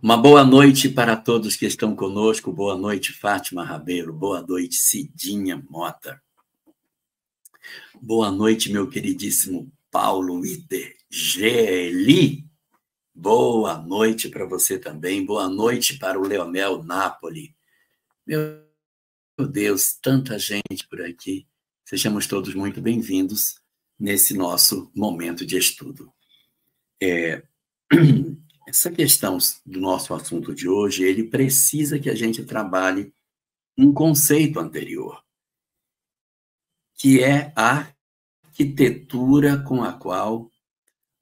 Uma boa noite para todos que estão conosco. Boa noite, Fátima Rabeiro. Boa noite, Cidinha Mota. Boa noite, meu queridíssimo Paulo Iter Geli. Boa noite para você também. Boa noite para o Leonel Napoli. Meu Deus, tanta gente por aqui. Sejamos todos muito bem-vindos nesse nosso momento de estudo. É... Essa questão do nosso assunto de hoje, ele precisa que a gente trabalhe um conceito anterior, que é a arquitetura com a qual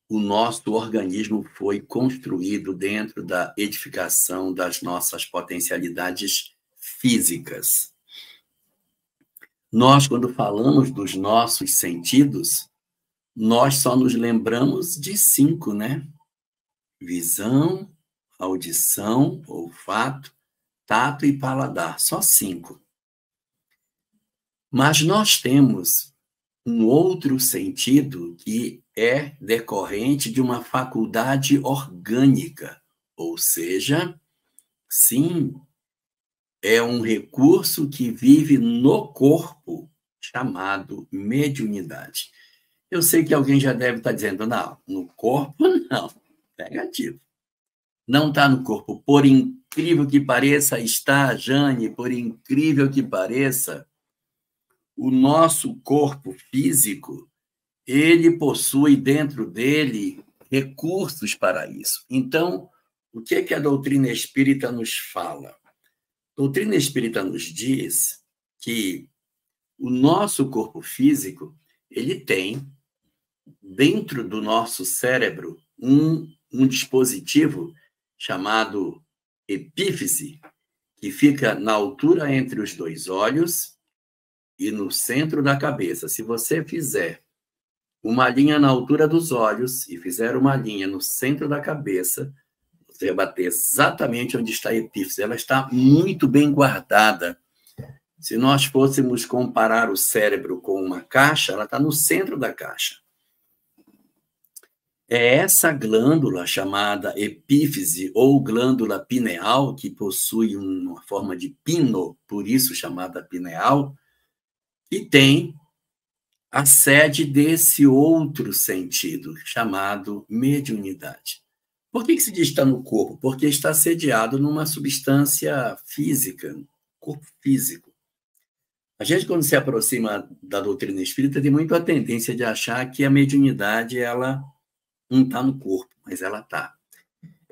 o nosso organismo foi construído dentro da edificação das nossas potencialidades físicas. Nós, quando falamos dos nossos sentidos, nós só nos lembramos de cinco, né? Visão, audição, olfato, tato e paladar, só cinco. Mas nós temos um outro sentido que é decorrente de uma faculdade orgânica, ou seja, sim, é um recurso que vive no corpo, chamado mediunidade. Eu sei que alguém já deve estar dizendo, não, no corpo não. Negativo. Não está no corpo. Por incrível que pareça, está, Jane, por incrível que pareça, o nosso corpo físico, ele possui dentro dele recursos para isso. Então, o que é que a doutrina espírita nos fala? A doutrina espírita nos diz que o nosso corpo físico, ele tem dentro do nosso cérebro um um dispositivo chamado epífise, que fica na altura entre os dois olhos e no centro da cabeça. Se você fizer uma linha na altura dos olhos e fizer uma linha no centro da cabeça, você vai bater exatamente onde está a epífise. Ela está muito bem guardada. Se nós fôssemos comparar o cérebro com uma caixa, ela está no centro da caixa. É essa glândula chamada epífise ou glândula pineal, que possui uma forma de pino, por isso chamada pineal, que tem a sede desse outro sentido, chamado mediunidade. Por que, que se diz que está no corpo? Porque está sediado numa substância física, corpo físico. A gente, quando se aproxima da doutrina espírita, tem muito a tendência de achar que a mediunidade ela não está no corpo, mas ela está.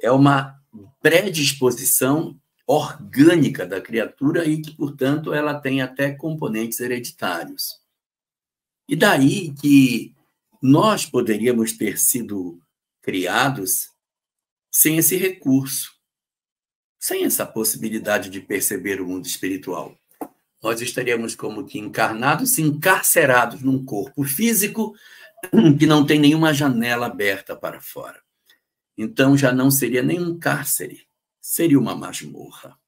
É uma predisposição orgânica da criatura e que, portanto, ela tem até componentes hereditários. E daí que nós poderíamos ter sido criados sem esse recurso, sem essa possibilidade de perceber o mundo espiritual. Nós estaríamos como que encarnados, encarcerados num corpo físico que não tem nenhuma janela aberta para fora. Então já não seria nem um cárcere, seria uma masmorra.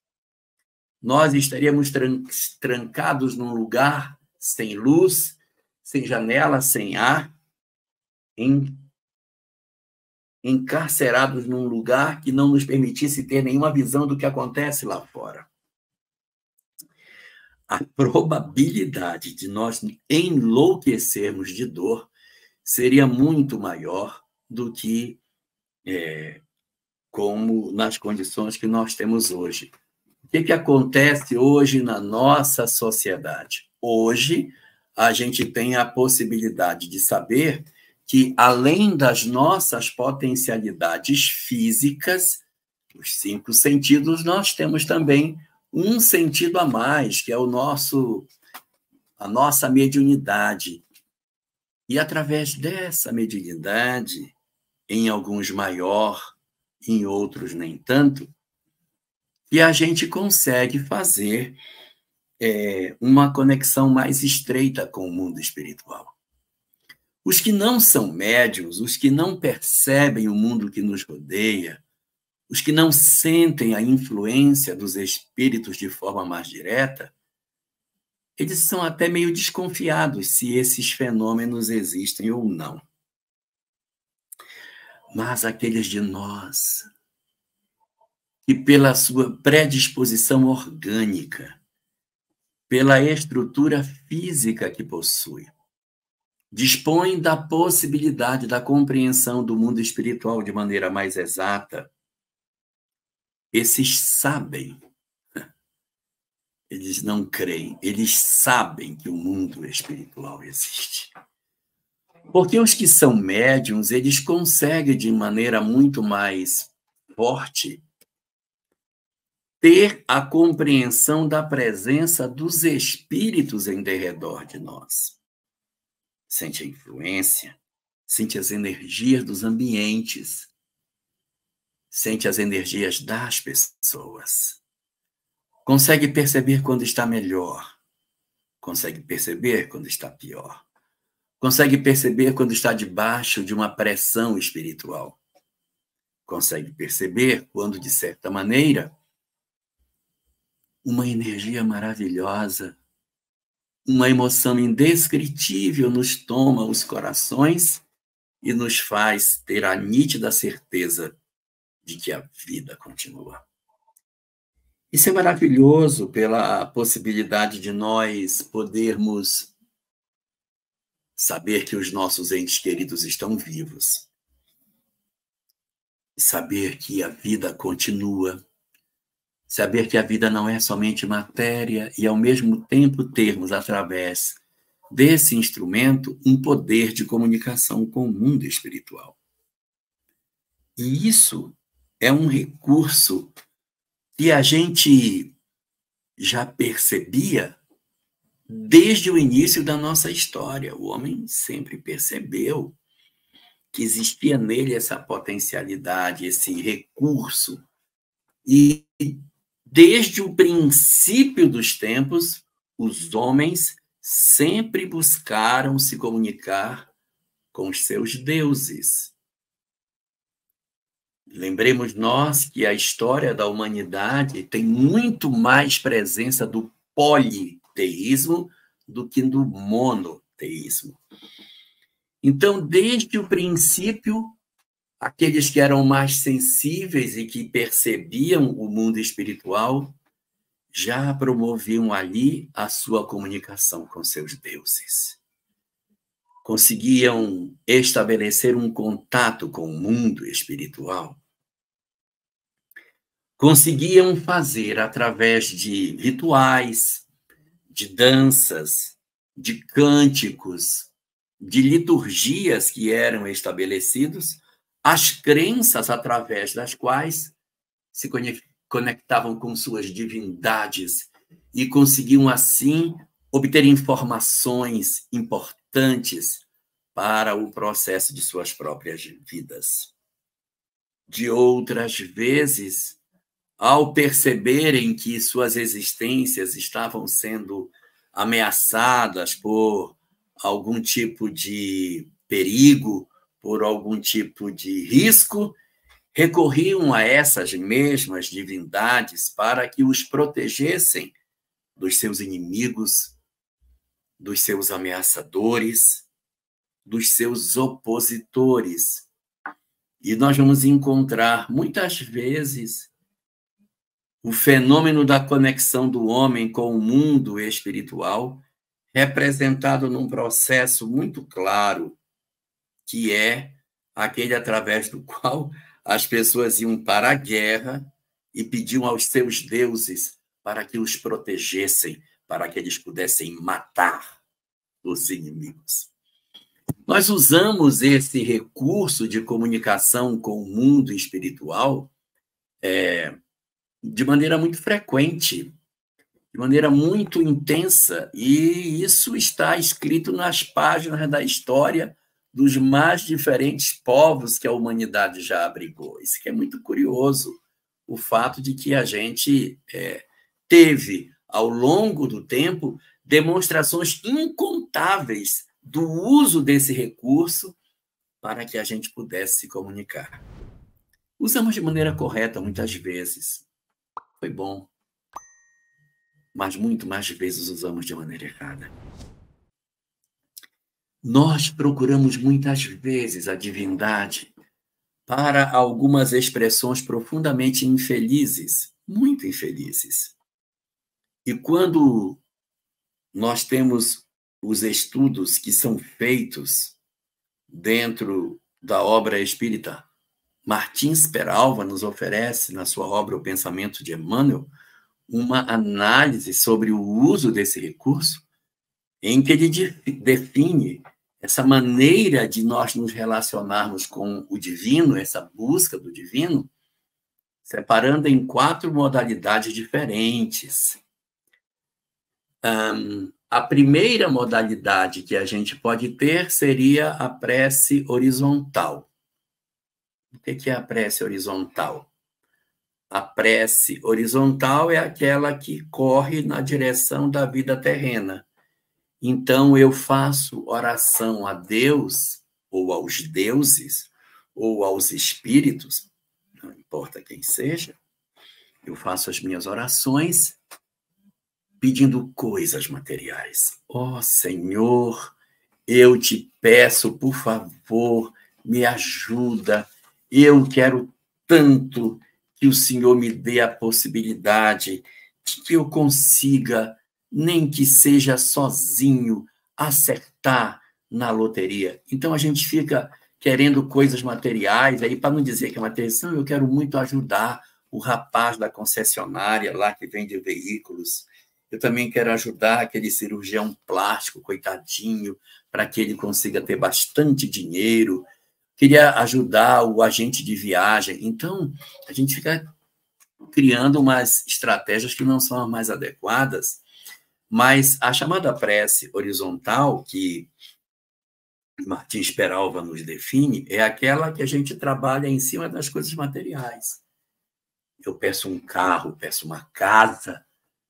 Nós estaríamos trancados num lugar sem luz, sem janela, sem ar, em, encarcerados num lugar que não nos permitisse ter nenhuma visão do que acontece lá fora. A probabilidade de nós enlouquecermos de dor seria muito maior do que é, como nas condições que nós temos hoje. O que, que acontece hoje na nossa sociedade? Hoje, a gente tem a possibilidade de saber que, além das nossas potencialidades físicas, os cinco sentidos, nós temos também um sentido a mais, que é o nosso a nossa mediunidade, e através dessa mediunidade, em alguns maior, em outros nem tanto, que a gente consegue fazer é, uma conexão mais estreita com o mundo espiritual. Os que não são médios, os que não percebem o mundo que nos rodeia, os que não sentem a influência dos espíritos de forma mais direta, eles são até meio desconfiados se esses fenômenos existem ou não. Mas aqueles de nós que, pela sua predisposição orgânica, pela estrutura física que possui, dispõe da possibilidade da compreensão do mundo espiritual de maneira mais exata, esses sabem, eles não creem, eles sabem que o mundo espiritual existe. Porque os que são médiums, eles conseguem de maneira muito mais forte ter a compreensão da presença dos espíritos em derredor de nós. Sente a influência, sente as energias dos ambientes, sente as energias das pessoas. Consegue perceber quando está melhor, consegue perceber quando está pior. Consegue perceber quando está debaixo de uma pressão espiritual. Consegue perceber quando, de certa maneira, uma energia maravilhosa, uma emoção indescritível nos toma os corações e nos faz ter a nítida certeza de que a vida continua. Isso é maravilhoso pela possibilidade de nós podermos saber que os nossos entes queridos estão vivos, saber que a vida continua, Saber que a vida não é somente matéria e, ao mesmo tempo, termos, através desse instrumento, um poder de comunicação com o mundo espiritual. E isso é um recurso que a gente já percebia desde o início da nossa história. O homem sempre percebeu que existia nele essa potencialidade, esse recurso. E Desde o princípio dos tempos, os homens sempre buscaram se comunicar com os seus deuses. Lembremos nós que a história da humanidade tem muito mais presença do politeísmo do que do monoteísmo. Então, desde o princípio, aqueles que eram mais sensíveis e que percebiam o mundo espiritual já promoviam ali a sua comunicação com seus deuses. Conseguiam estabelecer um contato com o mundo espiritual. Conseguiam fazer através de rituais, de danças, de cânticos, de liturgias que eram estabelecidos, as crenças através das quais se conectavam com suas divindades e conseguiam, assim, obter informações importantes para o processo de suas próprias vidas. De outras vezes, ao perceberem que suas existências estavam sendo ameaçadas por algum tipo de perigo por algum tipo de risco, recorriam a essas mesmas divindades para que os protegessem dos seus inimigos, dos seus ameaçadores, dos seus opositores. E nós vamos encontrar muitas vezes o fenômeno da conexão do homem com o mundo espiritual representado num processo muito claro que é aquele através do qual as pessoas iam para a guerra e pediam aos seus deuses para que os protegessem, para que eles pudessem matar os inimigos. Nós usamos esse recurso de comunicação com o mundo espiritual é, de maneira muito frequente, de maneira muito intensa, e isso está escrito nas páginas da história dos mais diferentes povos que a humanidade já abrigou. Isso que é muito curioso, o fato de que a gente é, teve, ao longo do tempo, demonstrações incontáveis do uso desse recurso para que a gente pudesse se comunicar. Usamos de maneira correta muitas vezes. Foi bom. Mas muito mais vezes usamos de maneira errada. Nós procuramos muitas vezes a divindade para algumas expressões profundamente infelizes, muito infelizes. E quando nós temos os estudos que são feitos dentro da obra espírita, Martins Peralva nos oferece, na sua obra O Pensamento de Emmanuel, uma análise sobre o uso desse recurso, em que ele define essa maneira de nós nos relacionarmos com o divino, essa busca do divino, separando em quatro modalidades diferentes. Um, a primeira modalidade que a gente pode ter seria a prece horizontal. O que é a prece horizontal? A prece horizontal é aquela que corre na direção da vida terrena. Então eu faço oração a Deus, ou aos deuses, ou aos espíritos, não importa quem seja, eu faço as minhas orações pedindo coisas materiais. Ó oh, Senhor, eu te peço, por favor, me ajuda. Eu quero tanto que o Senhor me dê a possibilidade de que eu consiga, nem que seja sozinho, acertar na loteria. Então a gente fica querendo coisas materiais, aí para não dizer que é uma atenção, eu quero muito ajudar o rapaz da concessionária lá que vende veículos. Eu também quero ajudar aquele cirurgião plástico, coitadinho, para que ele consiga ter bastante dinheiro, queria ajudar o agente de viagem. Então, a gente fica criando umas estratégias que não são as mais adequadas, mas a chamada prece horizontal, que Martins Peralva nos define, é aquela que a gente trabalha em cima das coisas materiais. Eu peço um carro, peço uma casa,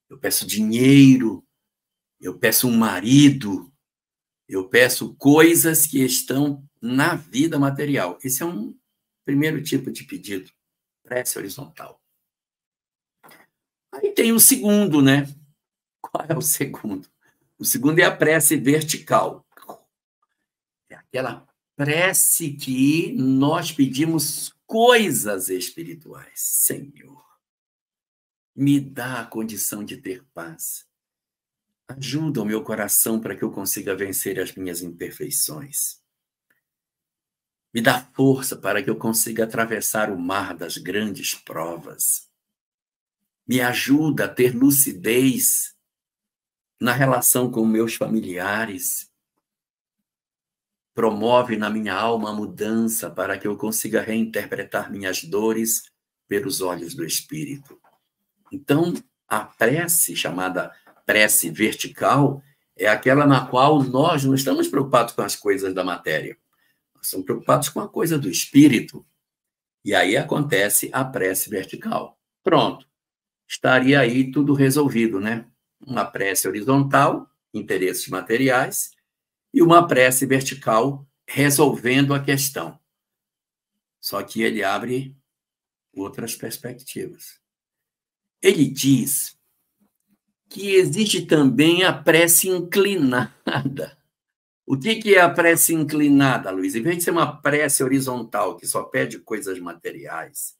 eu peço dinheiro, eu peço um marido, eu peço coisas que estão na vida material. Esse é um primeiro tipo de pedido, prece horizontal. Aí tem o segundo, né? Qual é o segundo? O segundo é a prece vertical. É aquela prece que nós pedimos coisas espirituais. Senhor, me dá a condição de ter paz. Ajuda o meu coração para que eu consiga vencer as minhas imperfeições. Me dá força para que eu consiga atravessar o mar das grandes provas. Me ajuda a ter lucidez na relação com meus familiares. Promove na minha alma a mudança para que eu consiga reinterpretar minhas dores pelos olhos do Espírito. Então, a prece, chamada prece vertical, é aquela na qual nós não estamos preocupados com as coisas da matéria são preocupados com a coisa do espírito. E aí acontece a prece vertical. Pronto. Estaria aí tudo resolvido, né? Uma prece horizontal, interesses materiais, e uma prece vertical, resolvendo a questão. Só que ele abre outras perspectivas. Ele diz que existe também a prece inclinada. O que, que é a prece inclinada, Luiz? Em vez de ser uma prece horizontal, que só pede coisas materiais,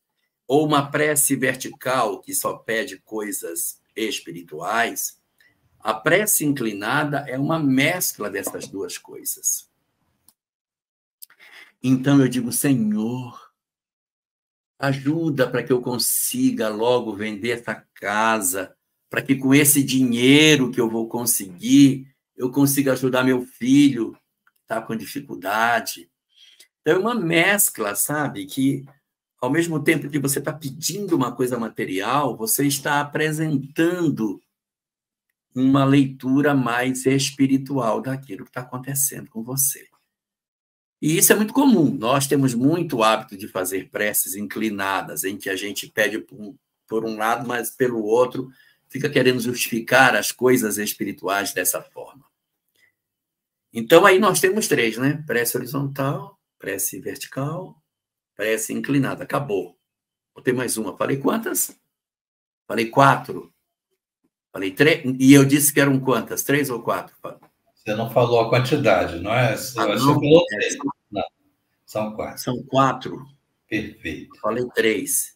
ou uma prece vertical, que só pede coisas espirituais, a prece inclinada é uma mescla dessas duas coisas. Então eu digo, Senhor, ajuda para que eu consiga logo vender essa casa, para que com esse dinheiro que eu vou conseguir, eu consigo ajudar meu filho que está com dificuldade. Então, é uma mescla, sabe? Que, ao mesmo tempo que você está pedindo uma coisa material, você está apresentando uma leitura mais espiritual daquilo que está acontecendo com você. E isso é muito comum. Nós temos muito hábito de fazer preces inclinadas, em que a gente pede por um, por um lado, mas pelo outro fica querendo justificar as coisas espirituais dessa forma. Então, aí nós temos três, né? Prece horizontal, prece vertical, prece inclinada. Acabou. Vou ter mais uma. Falei quantas? Falei quatro. Falei três. E eu disse que eram quantas? Três ou quatro? Você não falou a quantidade, não é? Ah, não, falou três. Não, são quatro. São quatro. Perfeito. Falei três.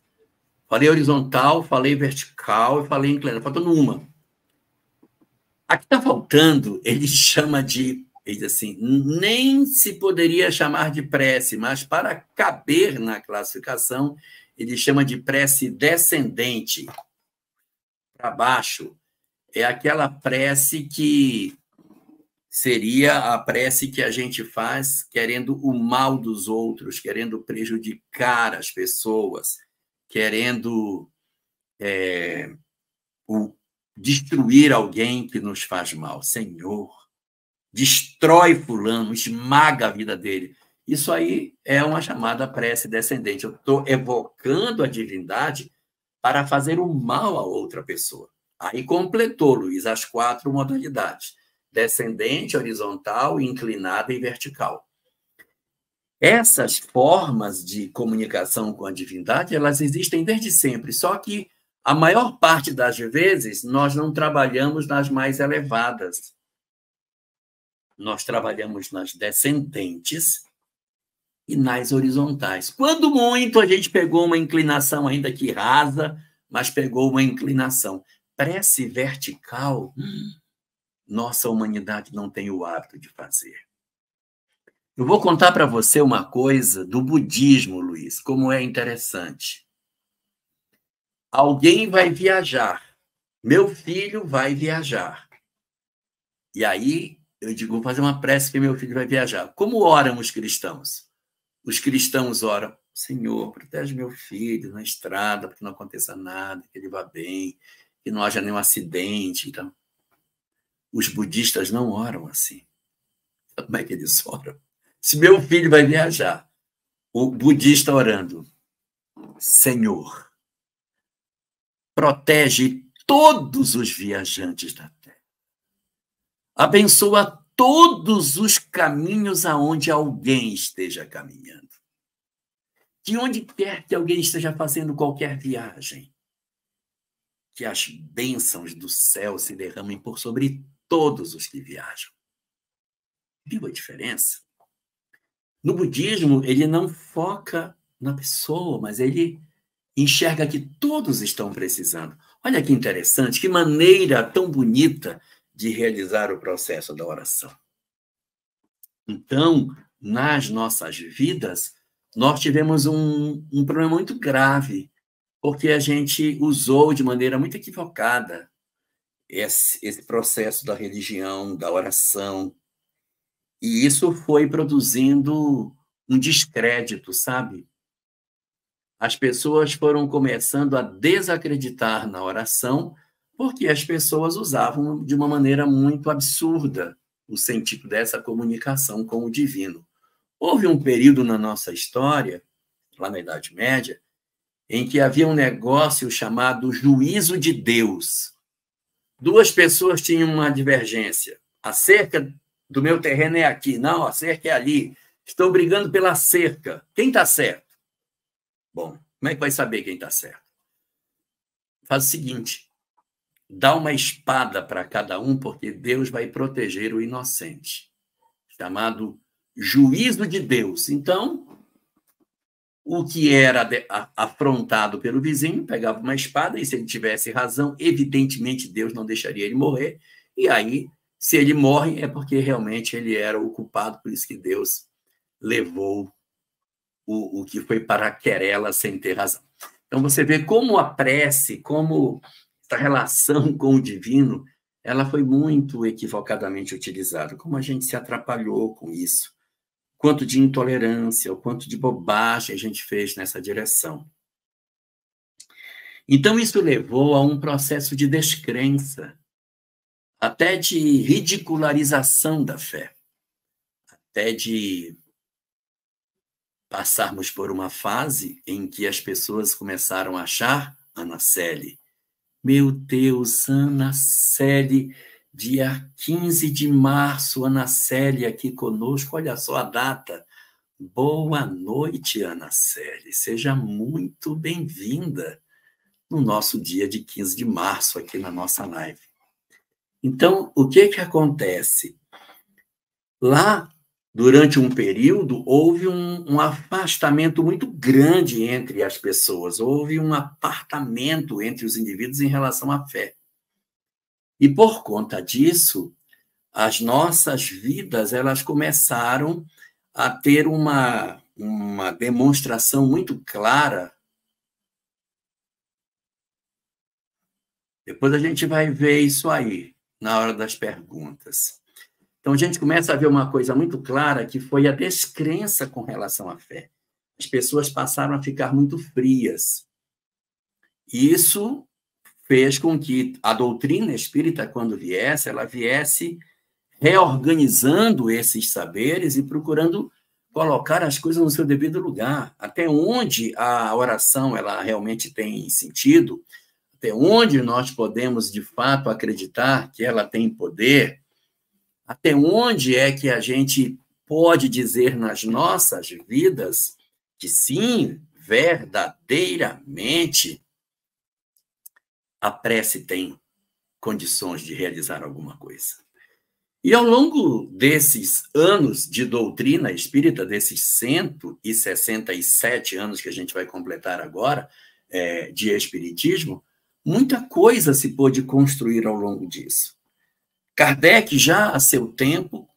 Falei horizontal, falei vertical e falei inclinado. Faltando uma. Aqui está faltando, ele chama de, ele diz assim, nem se poderia chamar de prece, mas para caber na classificação, ele chama de prece descendente para baixo. É aquela prece que seria a prece que a gente faz querendo o mal dos outros, querendo prejudicar as pessoas, querendo é, o, destruir alguém que nos faz mal. Senhor, destrói Fulano, esmaga a vida dele. Isso aí é uma chamada prece descendente. Eu estou evocando a divindade para fazer o mal a outra pessoa. Aí completou, Luiz, as quatro modalidades descendente, horizontal, inclinada e vertical. Essas formas de comunicação com a divindade, elas existem desde sempre, só que a maior parte das vezes nós não trabalhamos nas mais elevadas. Nós trabalhamos nas descendentes e nas horizontais. Quando muito, a gente pegou uma inclinação ainda que rasa, mas pegou uma inclinação. Prece vertical, hum, nossa humanidade não tem o hábito de fazer. Eu vou contar para você uma coisa do budismo, Luiz, como é interessante. Alguém vai viajar. Meu filho vai viajar. E aí eu digo, vou fazer uma prece que meu filho vai viajar. Como oram os cristãos? Os cristãos oram, Senhor, protege meu filho na estrada, para que não aconteça nada, que ele vá bem, que não haja nenhum acidente. Então, os budistas não oram assim. Como é que eles oram? Se meu filho vai viajar, o budista orando, Senhor, protege todos os viajantes da terra. Abençoa todos os caminhos aonde alguém esteja caminhando. De onde quer que alguém esteja fazendo qualquer viagem, que as bênçãos do céu se derramem por sobre todos os que viajam. Viu a diferença? No budismo, ele não foca na pessoa, mas ele enxerga que todos estão precisando. Olha que interessante, que maneira tão bonita de realizar o processo da oração. Então, nas nossas vidas, nós tivemos um, um problema muito grave, porque a gente usou de maneira muito equivocada esse, esse processo da religião, da oração. E isso foi produzindo um descrédito, sabe? As pessoas foram começando a desacreditar na oração porque as pessoas usavam de uma maneira muito absurda o sentido dessa comunicação com o divino. Houve um período na nossa história, lá na Idade Média, em que havia um negócio chamado juízo de Deus. Duas pessoas tinham uma divergência. A cerca do meu terreno é aqui. Não, a cerca é ali. Estão brigando pela cerca. Quem está certo? Bom, como é que vai saber quem está certo? Faz o seguinte: dá uma espada para cada um, porque Deus vai proteger o inocente. Chamado juízo de Deus. Então, o que era afrontado pelo vizinho, pegava uma espada, e se ele tivesse razão, evidentemente Deus não deixaria ele morrer, e aí, se ele morre, é porque realmente ele era o culpado, por isso que Deus levou o, o que foi para a querela sem ter razão. Então, você vê como a prece, como essa relação com o divino, ela foi muito equivocadamente utilizada, como a gente se atrapalhou com isso quanto de intolerância, o quanto de bobagem a gente fez nessa direção. Então, isso levou a um processo de descrença, até de ridicularização da fé, até de passarmos por uma fase em que as pessoas começaram a achar Ana Célia. Meu Deus, Ana Célia dia 15 de março, Ana Célia aqui conosco. Olha só a data. Boa noite, Ana Célia. Seja muito bem-vinda no nosso dia de 15 de março aqui na nossa live. Então, o que que acontece? Lá durante um período, houve um, um, afastamento muito grande entre as pessoas, houve um apartamento entre os indivíduos em relação à fé. E por conta disso, as nossas vidas elas começaram a ter uma, uma demonstração muito clara. Depois a gente vai ver isso aí na hora das perguntas. Então, a gente começa a ver uma coisa muito clara, que foi a descrença com relação à fé. As pessoas passaram a ficar muito frias. Isso fez com que a doutrina espírita, quando viesse, ela viesse reorganizando esses saberes e procurando colocar as coisas no seu devido lugar. Até onde a oração ela realmente tem sentido, até onde nós podemos, de fato, acreditar que ela tem poder, até onde é que a gente pode dizer nas nossas vidas que sim, verdadeiramente, a prece tem condições de realizar alguma coisa. E ao longo desses anos de doutrina espírita, desses 167 anos que a gente vai completar agora é, de espiritismo, muita coisa se pôde construir ao longo disso. Kardec, já a seu tempo,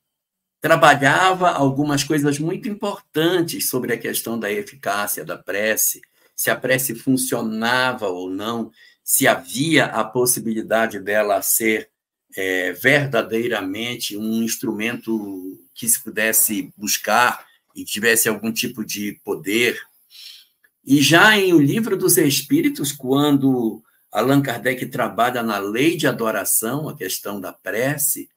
trabalhava algumas coisas muito importantes sobre a questão da eficácia da prece, se a prece funcionava ou não, se havia a possibilidade dela ser é, verdadeiramente um instrumento que se pudesse buscar e tivesse algum tipo de poder. E já em O Livro dos Espíritos, quando Allan Kardec trabalha na lei de adoração, a questão da prece,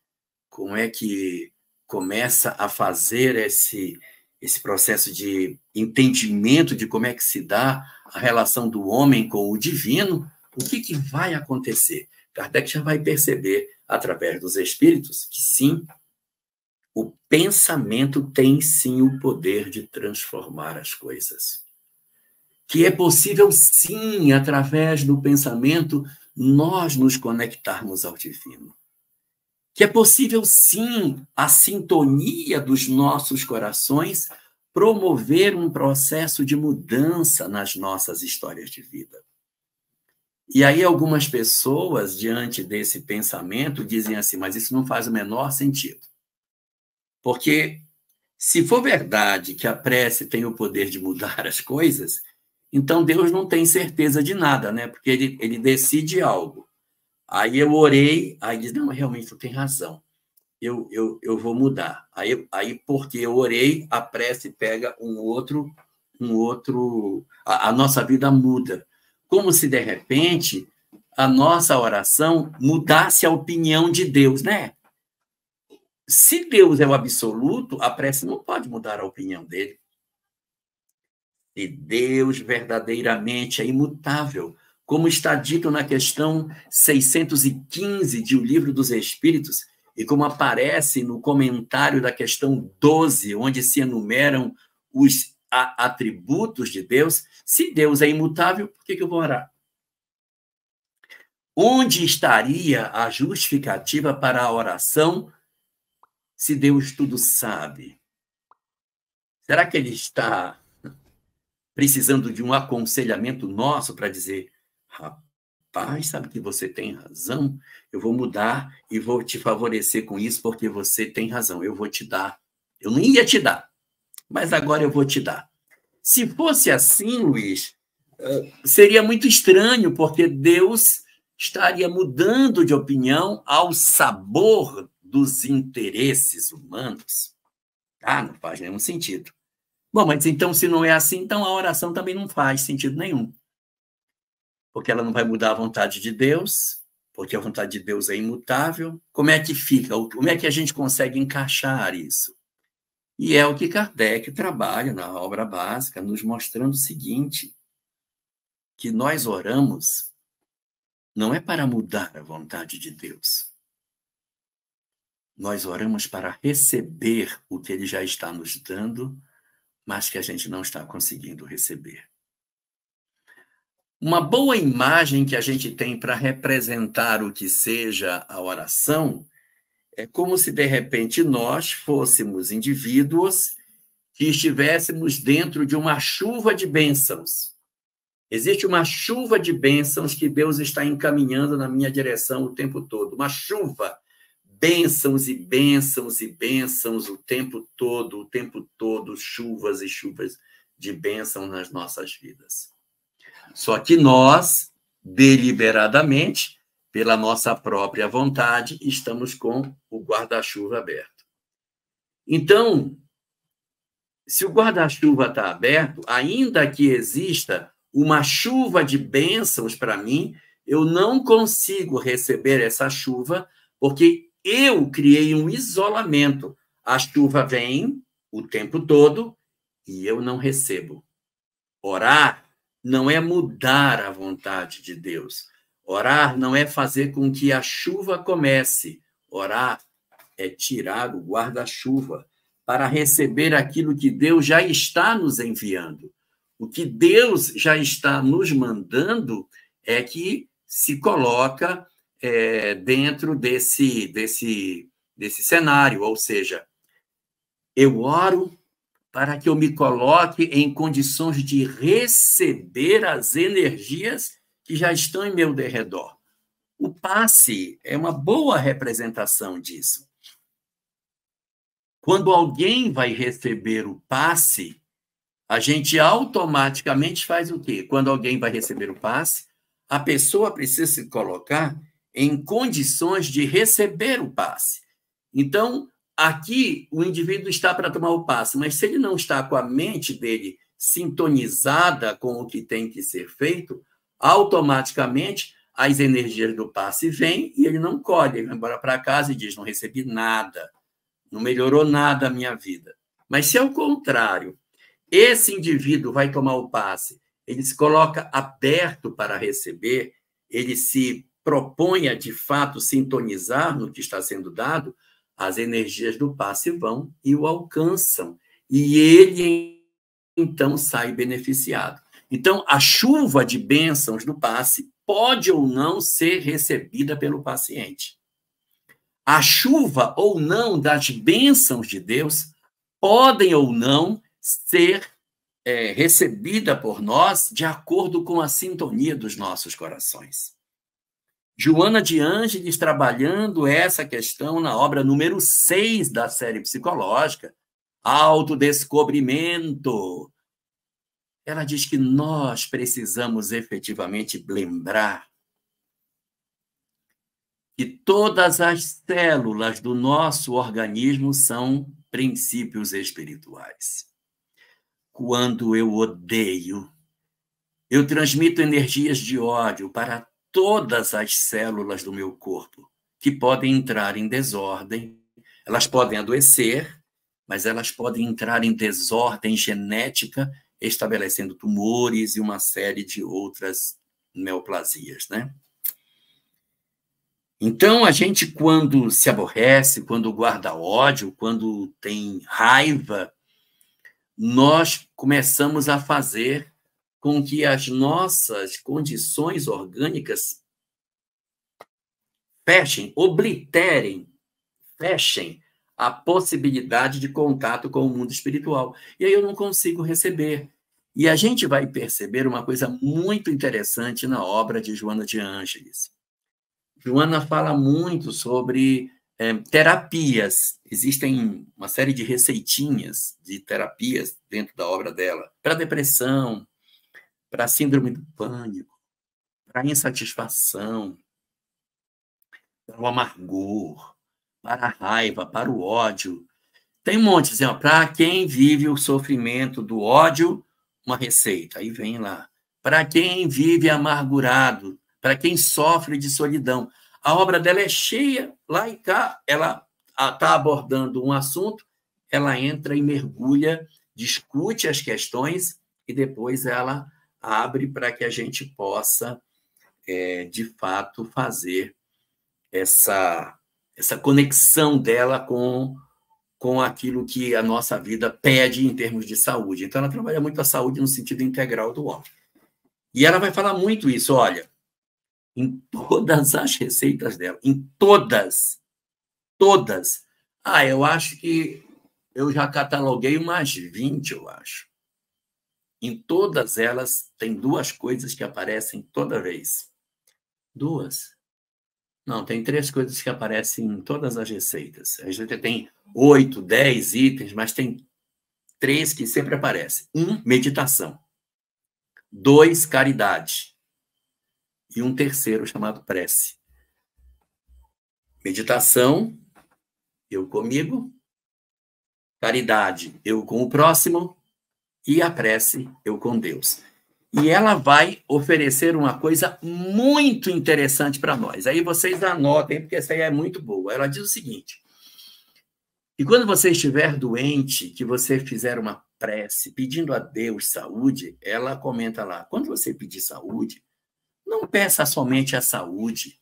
como é que começa a fazer esse, esse processo de entendimento de como é que se dá a relação do homem com o divino, o que, que vai acontecer? Kardec já vai perceber, através dos espíritos, que sim, o pensamento tem sim o poder de transformar as coisas que é possível, sim, através do pensamento, nós nos conectarmos ao divino. Que é possível, sim, a sintonia dos nossos corações promover um processo de mudança nas nossas histórias de vida. E aí, algumas pessoas, diante desse pensamento, dizem assim: mas isso não faz o menor sentido. Porque, se for verdade que a prece tem o poder de mudar as coisas, então Deus não tem certeza de nada, né? Porque ele, ele decide algo. Aí eu orei, aí diz: não, realmente tu tem razão. Eu, eu, eu vou mudar. Aí, aí, porque eu orei, a prece pega um outro, um outro. A, a nossa vida muda. Como se de repente a nossa oração mudasse a opinião de Deus, né? Se Deus é o absoluto, a prece não pode mudar a opinião dele. E Deus verdadeiramente é imutável, como está dito na questão 615 de O Livro dos Espíritos, e como aparece no comentário da questão 12, onde se enumeram os atributos de Deus. Se Deus é imutável, por que, que eu vou orar? Onde estaria a justificativa para a oração se Deus tudo sabe? Será que ele está precisando de um aconselhamento nosso para dizer: rapaz, sabe que você tem razão, eu vou mudar e vou te favorecer com isso porque você tem razão, eu vou te dar. Eu não ia te dar, mas agora eu vou te dar. Se fosse assim, Luiz, seria muito estranho, porque Deus estaria mudando de opinião ao sabor dos interesses humanos. Ah, não faz nenhum sentido. Bom, mas então, se não é assim, então a oração também não faz sentido nenhum. Porque ela não vai mudar a vontade de Deus, porque a vontade de Deus é imutável. Como é que fica? Como é que a gente consegue encaixar isso? E é o que Kardec trabalha na obra básica, nos mostrando o seguinte: que nós oramos não é para mudar a vontade de Deus. Nós oramos para receber o que ele já está nos dando mas que a gente não está conseguindo receber. Uma boa imagem que a gente tem para representar o que seja a oração É como se, de repente, nós fôssemos indivíduos que estivéssemos dentro de uma chuva de bênçãos. Existe uma chuva de bênçãos que Deus está encaminhando na minha direção o tempo todo. Uma chuva. Bênçãos e bênçãos e bênçãos o tempo todo, o tempo todo, chuvas e chuvas de bênção nas nossas vidas. Só que nós, deliberadamente, pela nossa própria vontade, estamos com o guarda-chuva aberto. Então, se o guarda-chuva está aberto, ainda que exista uma chuva de bênçãos para mim, eu não consigo receber essa chuva, porque eu criei um isolamento. A chuva vem o tempo todo e eu não recebo. Orar não é mudar a vontade de Deus. Orar não é fazer com que a chuva comece. Orar é tirar o guarda-chuva para receber aquilo que Deus já está nos enviando. O que Deus já está nos mandando é que se coloca é, dentro desse, desse, desse cenário, ou seja, eu oro para que eu me coloque em condições de receber as energias que já estão em meu derredor. O passe é uma boa representação disso. Quando alguém vai receber o passe, a gente automaticamente faz o quê? Quando alguém vai receber o passe, a pessoa precisa se colocar em condições de receber o passe. Então, Aqui, o indivíduo está para tomar o passe, mas se ele não está com a mente dele sintonizada com o que tem que ser feito, automaticamente as energias do passe vêm e ele não colhe. Ele vai embora para casa e diz: Não recebi nada, não melhorou nada a minha vida. Mas se ao contrário, esse indivíduo vai tomar o passe, ele se coloca aberto para receber, ele se propõe a de fato sintonizar no que está sendo dado, as energias do passe vão e o alcançam. E ele, então, sai beneficiado. Então, a chuva de bênçãos do passe pode ou não ser recebida pelo paciente. A chuva ou não das bênçãos de Deus podem ou não ser é, recebida por nós de acordo com a sintonia dos nossos corações. Joana de Ângeles trabalhando essa questão na obra número 6 da série psicológica, Autodescobrimento. Ela diz que nós precisamos efetivamente lembrar que todas as células do nosso organismo são princípios espirituais. Quando eu odeio, eu transmito energias de ódio para todas as células do meu corpo que podem entrar em desordem. Elas podem adoecer, mas elas podem entrar em desordem genética, estabelecendo tumores e uma série de outras neoplasias, né? Então, a gente, quando se aborrece, quando guarda ódio, quando tem raiva, nós começamos a fazer com que as nossas condições orgânicas fechem, obliterem, fechem a possibilidade de contato com o mundo espiritual. E aí eu não consigo receber. E a gente vai perceber uma coisa muito interessante na obra de Joana de Ângeles. Joana fala muito sobre é, terapias. Existem uma série de receitinhas de terapias dentro da obra dela para depressão, para a síndrome do pânico, para a insatisfação, para o amargor, para a raiva, para o ódio. Tem um monte, assim, para quem vive o sofrimento do ódio, uma receita, aí vem lá. Para quem vive amargurado, para quem sofre de solidão. A obra dela é cheia, lá e cá, ela está abordando um assunto, ela entra e mergulha, discute as questões e depois ela abre para que a gente possa, é, de fato, fazer essa, essa conexão dela com, com aquilo que a nossa vida pede em termos de saúde. Então, ela trabalha muito a saúde no sentido integral do homem. E ela vai falar muito isso, olha, em todas as receitas dela, em todas, todas. Ah, eu acho que eu já cataloguei umas 20, eu acho. Em todas elas, tem duas coisas que aparecem toda vez. Duas. Não, tem três coisas que aparecem em todas as receitas. A gente tem oito, dez itens, mas tem três que sempre aparecem. Um, meditação. Dois, caridade. E um terceiro chamado prece. Meditação, eu comigo. Caridade, eu com o próximo. E a prece, eu com Deus. E ela vai oferecer uma coisa muito interessante para nós. Aí vocês anotem, porque essa aí é muito boa. Ela diz o seguinte: e quando você estiver doente, que você fizer uma prece pedindo a Deus saúde, ela comenta lá: quando você pedir saúde, não peça somente a saúde.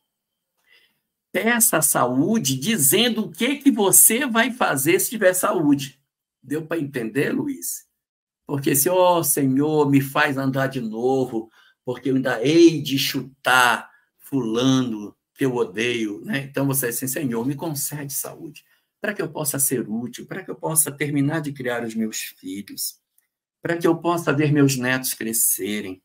Peça a saúde dizendo o que, que você vai fazer se tiver saúde. Deu para entender, Luiz? Porque se, ó oh, Senhor, me faz andar de novo, porque eu ainda hei de chutar fulano que eu odeio, né? Então você diz assim, Senhor, me concede saúde para que eu possa ser útil, para que eu possa terminar de criar os meus filhos, para que eu possa ver meus netos crescerem,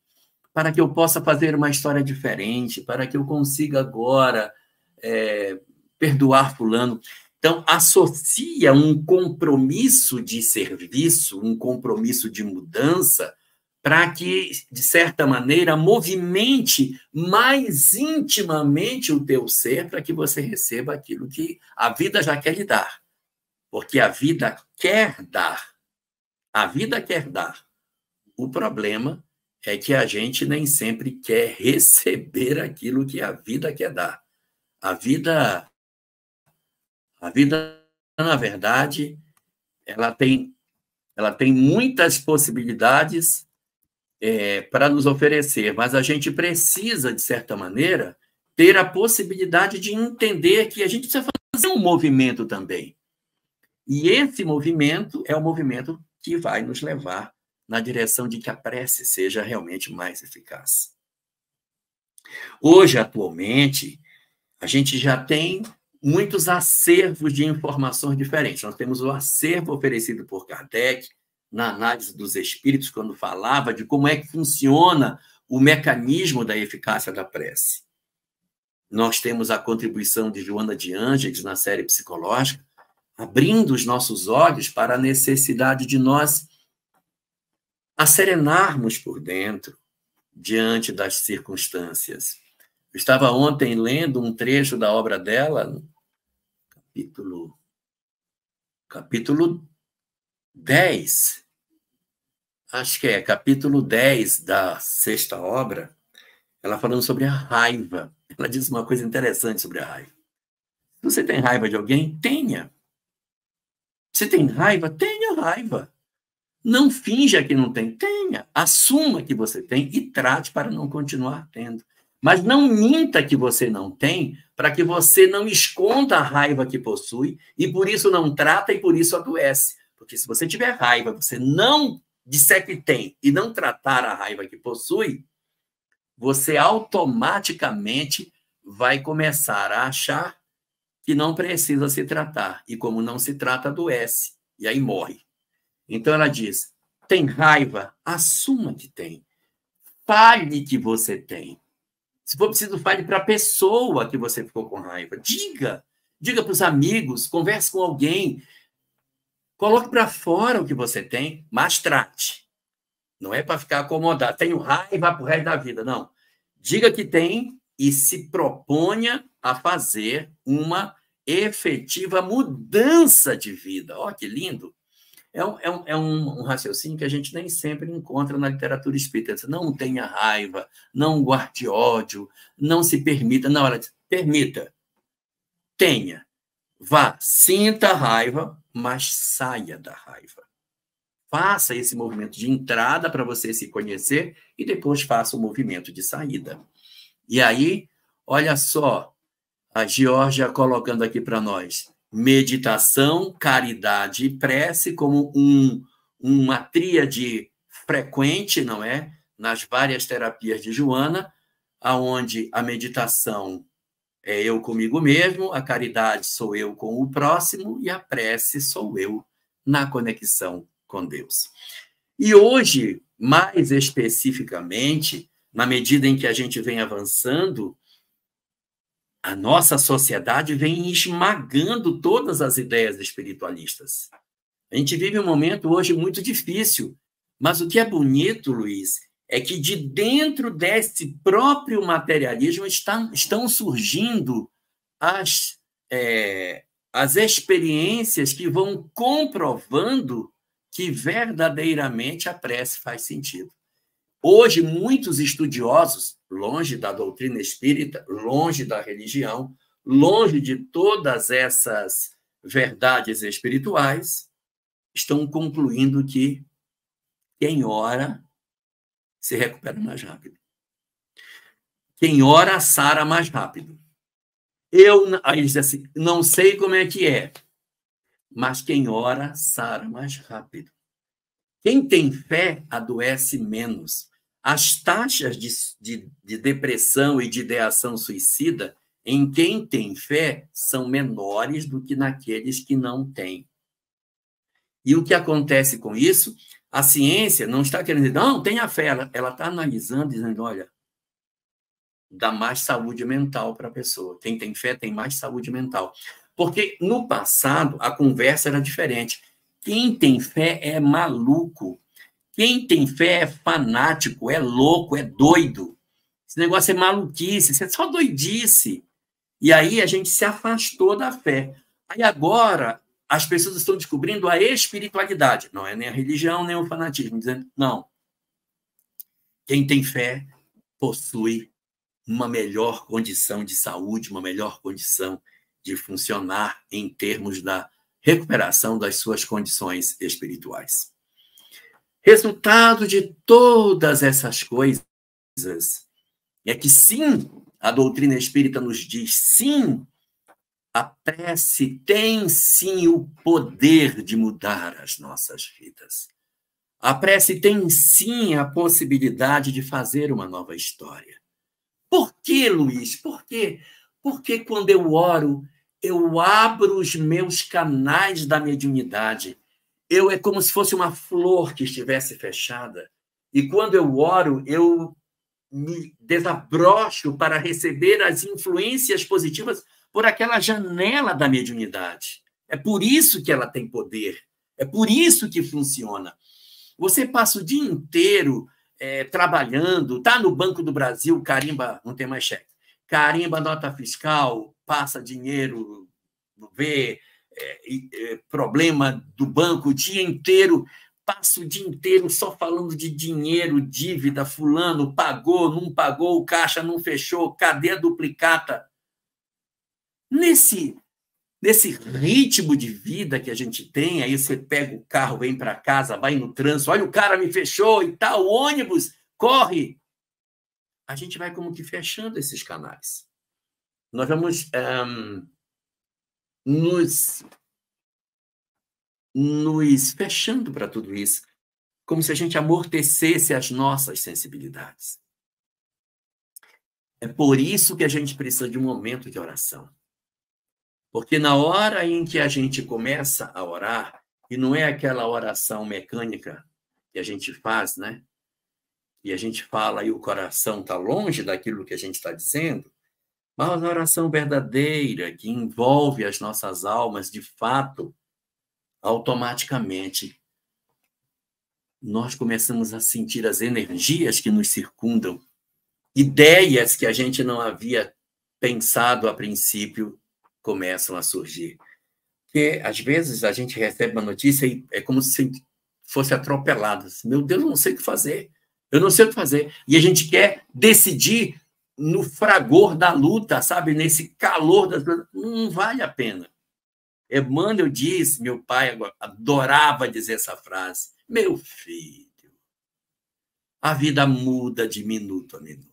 para que eu possa fazer uma história diferente, para que eu consiga agora é, perdoar Fulano. Então, associa um compromisso de serviço, um compromisso de mudança, para que, de certa maneira, movimente mais intimamente o teu ser para que você receba aquilo que a vida já quer lhe dar. Porque a vida quer dar. A vida quer dar. O problema é que a gente nem sempre quer receber aquilo que a vida quer dar. A vida a vida na verdade, ela tem ela tem muitas possibilidades é, para nos oferecer, mas a gente precisa, de certa maneira, ter a possibilidade de entender que a gente precisa fazer um movimento também. E esse movimento é o movimento que vai nos levar na direção de que a prece seja realmente mais eficaz. Hoje, atualmente, a gente já tem muitos acervos de informações diferentes. Nós temos o acervo oferecido por Kardec, na análise dos espíritos, quando falava de como é que funciona o mecanismo da eficácia da prece. Nós temos a contribuição de Joana de Ângeles na série psicológica, abrindo os nossos olhos para a necessidade de nós acerenarmos por dentro diante das circunstâncias. Eu estava ontem lendo um trecho da obra dela, capítulo capítulo 10, acho que é capítulo 10 da sexta obra, ela falando sobre a raiva. Ela diz uma coisa interessante sobre a raiva. Você tem raiva de alguém, tenha. Se tem raiva, tenha raiva. Não finja que não tem, tenha. Assuma que você tem e trate para não continuar tendo. Mas não minta que você não tem, para que você não esconda a raiva que possui e por isso não trata e por isso adoece. Porque se você tiver raiva, você não disser que tem e não tratar a raiva que possui, você automaticamente vai começar a achar que não precisa se tratar. E como não se trata, adoece. E aí morre. Então ela diz: tem raiva? Assuma que tem. Fale que você tem. Se for preciso, fale para a pessoa que você ficou com raiva. Diga. Diga para os amigos, converse com alguém. Coloque para fora o que você tem, mas trate. Não é para ficar acomodado. Tenho raiva para o resto da vida. Não. Diga que tem e se proponha a fazer uma efetiva mudança de vida. Olha que lindo! É um, é, um, é um, raciocínio que a gente nem sempre encontra na literatura espírita. Não tenha raiva, não guarde ódio, não se permita. Ela diz, permita, tenha, vá, sinta a raiva, mas saia da raiva. Faça esse movimento de entrada para você se conhecer e depois faça o movimento de saída. E aí, olha só, a Georgia colocando aqui para nós: meditação, caridade e prece como um, uma tríade frequente, não é? Nas várias terapias de Joana, aonde a meditação é eu comigo mesmo, a caridade sou eu com o próximo e a prece sou eu na conexão com Deus. E hoje, mais especificamente, na medida em que a gente vem avançando, a nossa sociedade vem esmagando todas as ideias espiritualistas. A gente vive um momento hoje muito difícil, mas o que é bonito, Luiz, é que de dentro desse próprio materialismo está, estão surgindo as, é, as experiências que vão comprovando que verdadeiramente a prece faz sentido. Hoje, muitos estudiosos, longe da doutrina espírita, longe da religião, longe de todas essas verdades espirituais, estão concluindo que quem ora se recupera mais rápido. Quem ora, sara mais rápido. Eu, aí diz assim, não sei como é que é, mas quem ora, sara mais rápido. Quem tem fé, adoece menos. As taxas de, de, de depressão e de ideação suicida em quem tem fé são menores do que naqueles que não têm. E o que acontece com isso a ciência não está querendo dizer, não, tenha fé, ela está analisando, dizendo, olha, dá mais saúde mental para a pessoa. Quem tem fé tem mais saúde mental. Porque no passado a conversa era diferente. Quem tem fé é maluco. Quem tem fé é fanático, é louco, é doido. Esse negócio é maluquice, isso é só doidice. E aí a gente se afastou da fé. Aí agora as pessoas estão descobrindo a espiritualidade. Não é nem a religião, nem o fanatismo. Dizendo, não. Quem tem fé possui uma melhor condição de saúde, uma melhor condição de funcionar em termos da recuperação das suas condições espirituais. Resultado de todas essas coisas é que sim, a doutrina espírita nos diz sim, a prece tem sim o poder de mudar as nossas vidas. A prece tem sim a possibilidade de fazer uma nova história. Por que, Luiz? Por quê? Porque quando eu oro, eu abro os meus canais da mediunidade. Eu é como se fosse uma flor que estivesse fechada. E quando eu oro, eu me desabrocho para receber as influências positivas por aquela janela da mediunidade. É por isso que ela tem poder. É por isso que funciona. Você passa o dia inteiro é, trabalhando, está no Banco do Brasil, carimba, não tem mais cheque, carimba nota fiscal, passa dinheiro, vê é, é, problema do banco o dia inteiro, passa o dia inteiro só falando de dinheiro, dívida, fulano pagou, não pagou, o caixa não fechou, cadê a duplicata? Nesse nesse ritmo de vida que a gente tem, aí você pega o carro, vem para casa, vai no trânsito, olha, o cara me fechou e tal, ônibus, corre. A gente vai como que fechando esses canais. Nós vamos um, nos, nos fechando para tudo isso, como se a gente amortecesse as nossas sensibilidades. É por isso que a gente precisa de um momento de oração. Porque na hora em que a gente começa a orar, e não é aquela oração mecânica que a gente faz, né? E a gente fala e o coração está longe daquilo que a gente está dizendo, a oração verdadeira, que envolve as nossas almas de fato, automaticamente nós começamos a sentir as energias que nos circundam, ideias que a gente não havia pensado a princípio começam a surgir. Porque, às vezes, a gente recebe uma notícia e é como se fosse atropelado. Meu Deus, eu não sei o que fazer. Eu não sei o que fazer. E a gente quer decidir no fragor da luta, sabe? Nesse calor das coisas. Não vale a pena. Emmanuel diz, meu pai adorava dizer essa frase, meu filho, a vida muda de minuto a minuto.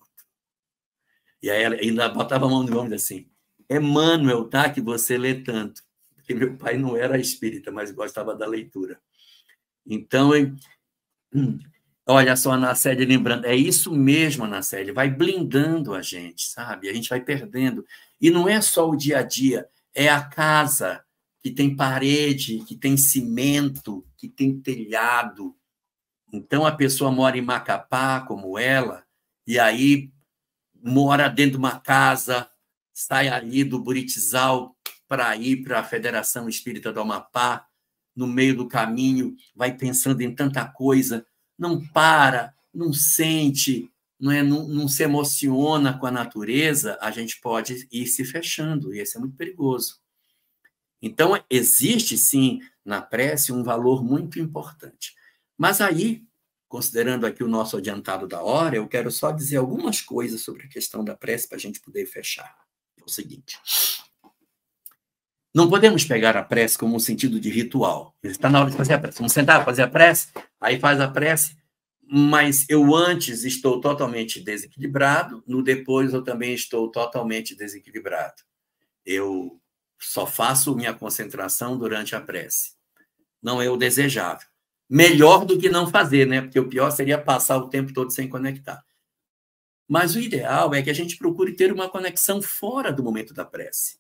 E aí ela ainda botava a mão no ombro assim, Emmanuel, tá? Que você lê tanto. Porque meu pai não era espírita, mas gostava da leitura. Então, Olha só, Anacélia lembrando, é isso mesmo, Anacélia, vai blindando a gente, sabe? A gente vai perdendo. E não é só o dia a dia, é a casa que tem parede, que tem cimento, que tem telhado. Então a pessoa mora em Macapá, como ela, e aí mora dentro de uma casa, sai ali do Buritizal para ir para a Federação Espírita do Amapá, no meio do caminho, vai pensando em tanta coisa, não para, não sente, não, é, não, não se emociona com a natureza, a gente pode ir se fechando, e isso é muito perigoso. Então, existe sim na prece um valor muito importante. Mas aí, considerando aqui o nosso adiantado da hora, eu quero só dizer algumas coisas sobre a questão da prece para a gente poder fechar. É o seguinte: não podemos pegar a prece como um sentido de ritual. Está na hora de fazer a prece. Vamos sentar, fazer a prece, aí faz a prece, mas eu antes estou totalmente desequilibrado, no depois eu também estou totalmente desequilibrado. Eu só faço minha concentração durante a prece. Não é o desejável. Melhor do que não fazer, né? Porque o pior seria passar o tempo todo sem conectar. Mas o ideal é que a gente procure ter uma conexão fora do momento da prece.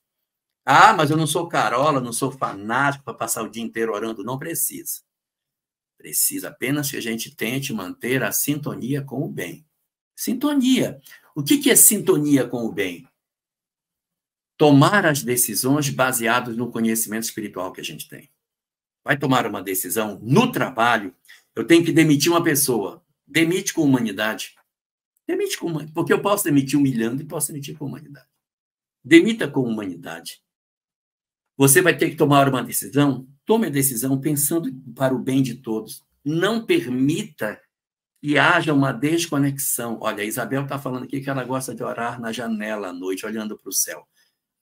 Ah, mas eu não sou carola, não sou fanático para passar o dia inteiro orando. Não precisa. Precisa apenas que a gente tente manter a sintonia com o bem. Sintonia. O que é sintonia com o bem? Tomar as decisões baseadas no conhecimento espiritual que a gente tem. Vai tomar uma decisão no trabalho, eu tenho que demitir uma pessoa. Demite com humanidade. Demite com humanidade. Porque eu posso demitir humilhando e posso demitir com humanidade. Demita com humanidade. Você vai ter que tomar uma decisão. Tome a decisão pensando para o bem de todos. Não permita que haja uma desconexão. Olha, a Isabel está falando aqui que ela gosta de orar na janela à noite, olhando para o céu.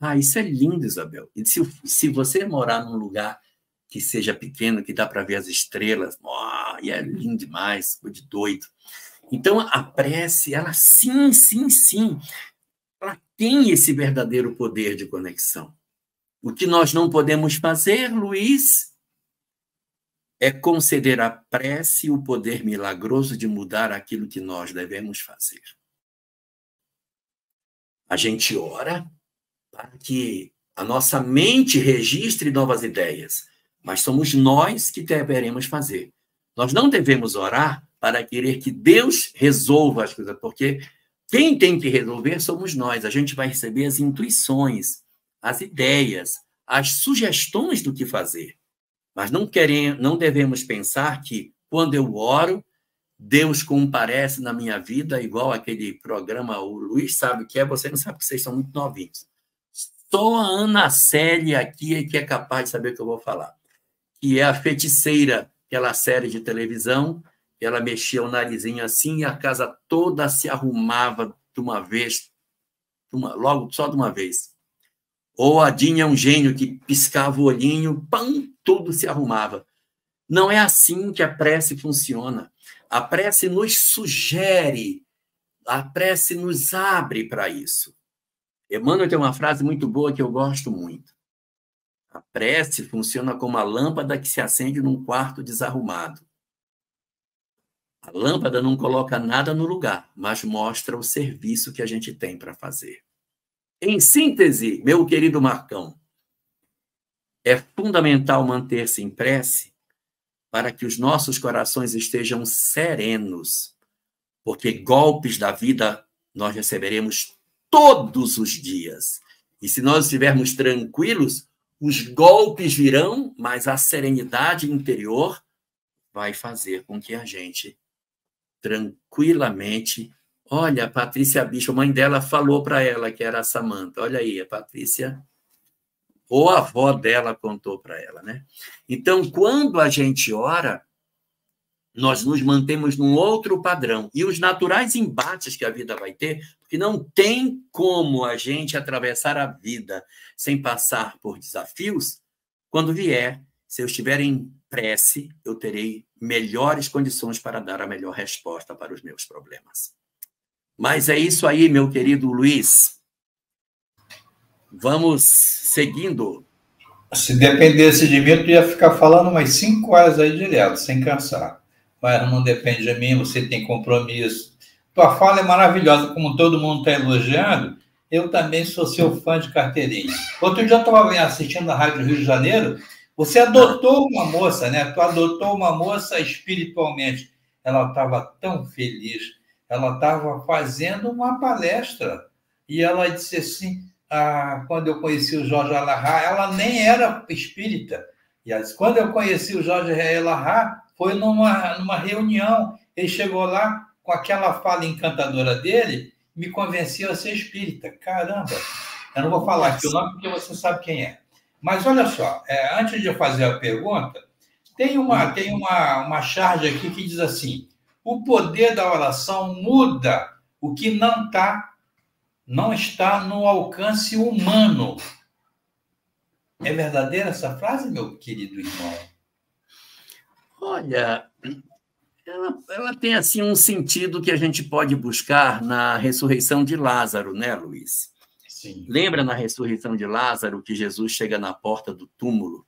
Ah, isso é lindo, Isabel. E se, se você morar num lugar que seja pequeno, que dá para ver as estrelas, oh, e é lindo demais, de doido. Então, a prece, ela sim, sim, sim, ela tem esse verdadeiro poder de conexão. O que nós não podemos fazer, Luiz, é conceder à prece o poder milagroso de mudar aquilo que nós devemos fazer. A gente ora para que a nossa mente registre novas ideias, mas somos nós que deveremos fazer. Nós não devemos orar para querer que Deus resolva as coisas, porque quem tem que resolver somos nós. A gente vai receber as intuições, as ideias, as sugestões do que fazer. Mas não, querem, não devemos pensar que, quando eu oro, Deus comparece na minha vida, igual aquele programa, o Luiz sabe o que é, você não sabe que vocês são muito novinhos. Só a Ana Célia aqui é que é capaz de saber o que eu vou falar. Que é a feiticeira, aquela série de televisão, ela mexia o narizinho assim e a casa toda se arrumava de uma vez, uma, logo só de uma vez. Ou a Dinha é um gênio que piscava o olhinho, pam, tudo se arrumava. Não é assim que a prece funciona. A prece nos sugere, a prece nos abre para isso. Emmanuel tem uma frase muito boa que eu gosto muito. A prece funciona como a lâmpada que se acende num quarto desarrumado. A lâmpada não coloca nada no lugar, mas mostra o serviço que a gente tem para fazer. Em síntese, meu querido Marcão, é fundamental manter-se em prece para que os nossos corações estejam serenos, porque golpes da vida nós receberemos todos os dias. E se nós estivermos tranquilos, os golpes virão, mas a serenidade interior vai fazer com que a gente tranquilamente Olha, a Patrícia Bicho, a mãe dela falou para ela que era a Samanta. Olha aí, a Patrícia, ou a avó dela contou para ela, né? Então, quando a gente ora, nós nos mantemos num outro padrão. E os naturais embates que a vida vai ter, porque não tem como a gente atravessar a vida sem passar por desafios, quando vier, se eu estiver em prece, eu terei melhores condições para dar a melhor resposta para os meus problemas. Mas é isso aí, meu querido Luiz. Vamos seguindo. Se dependesse de mim, eu ia ficar falando umas cinco horas aí direto, sem cansar. mas não depende de mim, você tem compromisso. Tua fala é maravilhosa, como todo mundo está elogiando. Eu também sou seu fã de carteirinha. Outro dia eu estava assistindo na Rádio Rio de Janeiro. Você adotou uma moça, né? Tu adotou uma moça espiritualmente. Ela estava tão feliz. Ela estava fazendo uma palestra. E ela disse assim: ah, quando eu conheci o Jorge Alahá, ela nem era espírita. E ela disse, quando eu conheci o Jorge Alahá, foi numa, numa reunião. Ele chegou lá com aquela fala encantadora dele me convenceu a ser espírita. Caramba! Eu não vou falar aqui o nome porque você sabe quem é. Mas olha só, é, antes de fazer a pergunta, tem uma, tem uma, uma charge aqui que diz assim: o poder da oração muda o que não está, não está no alcance humano. É verdadeira essa frase, meu querido irmão? Olha, ela, ela, tem assim um sentido que a gente pode buscar na ressurreição de Lázaro, né, Luiz? Sim. Lembra na ressurreição de Lázaro que Jesus chega na porta do túmulo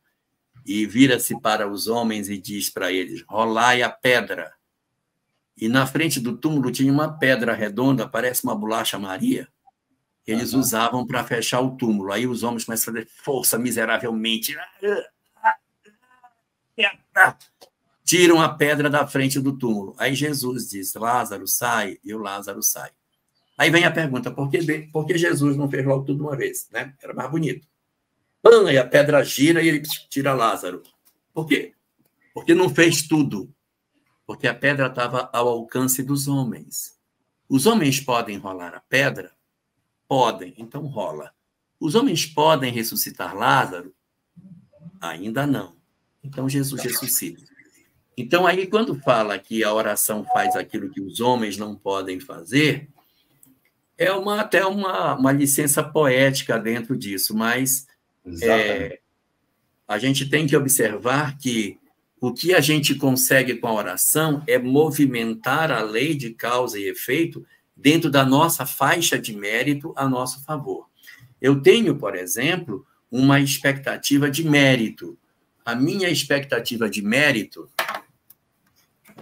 e vira-se para os homens e diz para eles: rolai a pedra. E na frente do túmulo tinha uma pedra redonda, parece uma bolacha Maria, que eles uhum. usavam para fechar o túmulo. Aí os homens começam a fazer força miseravelmente tiram a pedra da frente do túmulo. Aí Jesus diz: Lázaro, sai, e o Lázaro sai. Aí vem a pergunta: por que, por que Jesus não fez logo tudo uma vez? Né? Era mais bonito. Pã, e a pedra gira e ele tira Lázaro. Por quê? Porque não fez tudo. Porque a pedra estava ao alcance dos homens. Os homens podem rolar a pedra? Podem, então rola. Os homens podem ressuscitar Lázaro? Ainda não. Então Jesus ressuscita. Então, aí, quando fala que a oração faz aquilo que os homens não podem fazer, é uma, até uma, uma licença poética dentro disso, mas é, a gente tem que observar que o que a gente consegue com a oração é movimentar a lei de causa e efeito dentro da nossa faixa de mérito a nosso favor. Eu tenho, por exemplo, uma expectativa de mérito. A minha expectativa de mérito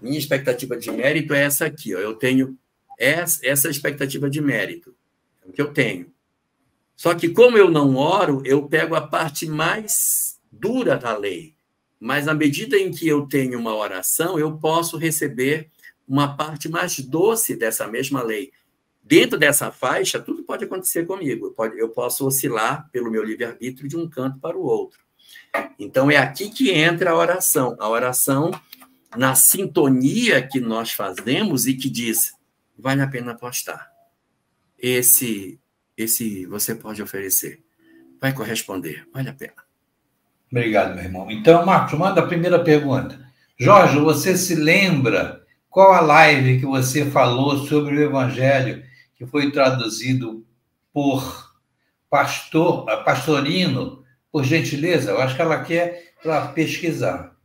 minha expectativa de mérito é essa aqui. Ó. Eu tenho essa expectativa de mérito, é o que eu tenho. Só que, como eu não oro, eu pego a parte mais dura da lei. Mas, na medida em que eu tenho uma oração, eu posso receber uma parte mais doce dessa mesma lei. Dentro dessa faixa, tudo pode acontecer comigo. Eu posso oscilar pelo meu livre-arbítrio de um canto para o outro. Então, é aqui que entra a oração. A oração na sintonia que nós fazemos e que diz vale a pena apostar. Esse, esse você pode oferecer. Vai corresponder, vale a pena. Obrigado, meu irmão. Então, Marcos, manda a primeira pergunta. Jorge, você se lembra qual a live que você falou sobre o Evangelho que foi traduzido por pastor, pastorino, por gentileza? Eu acho que ela quer para pesquisar.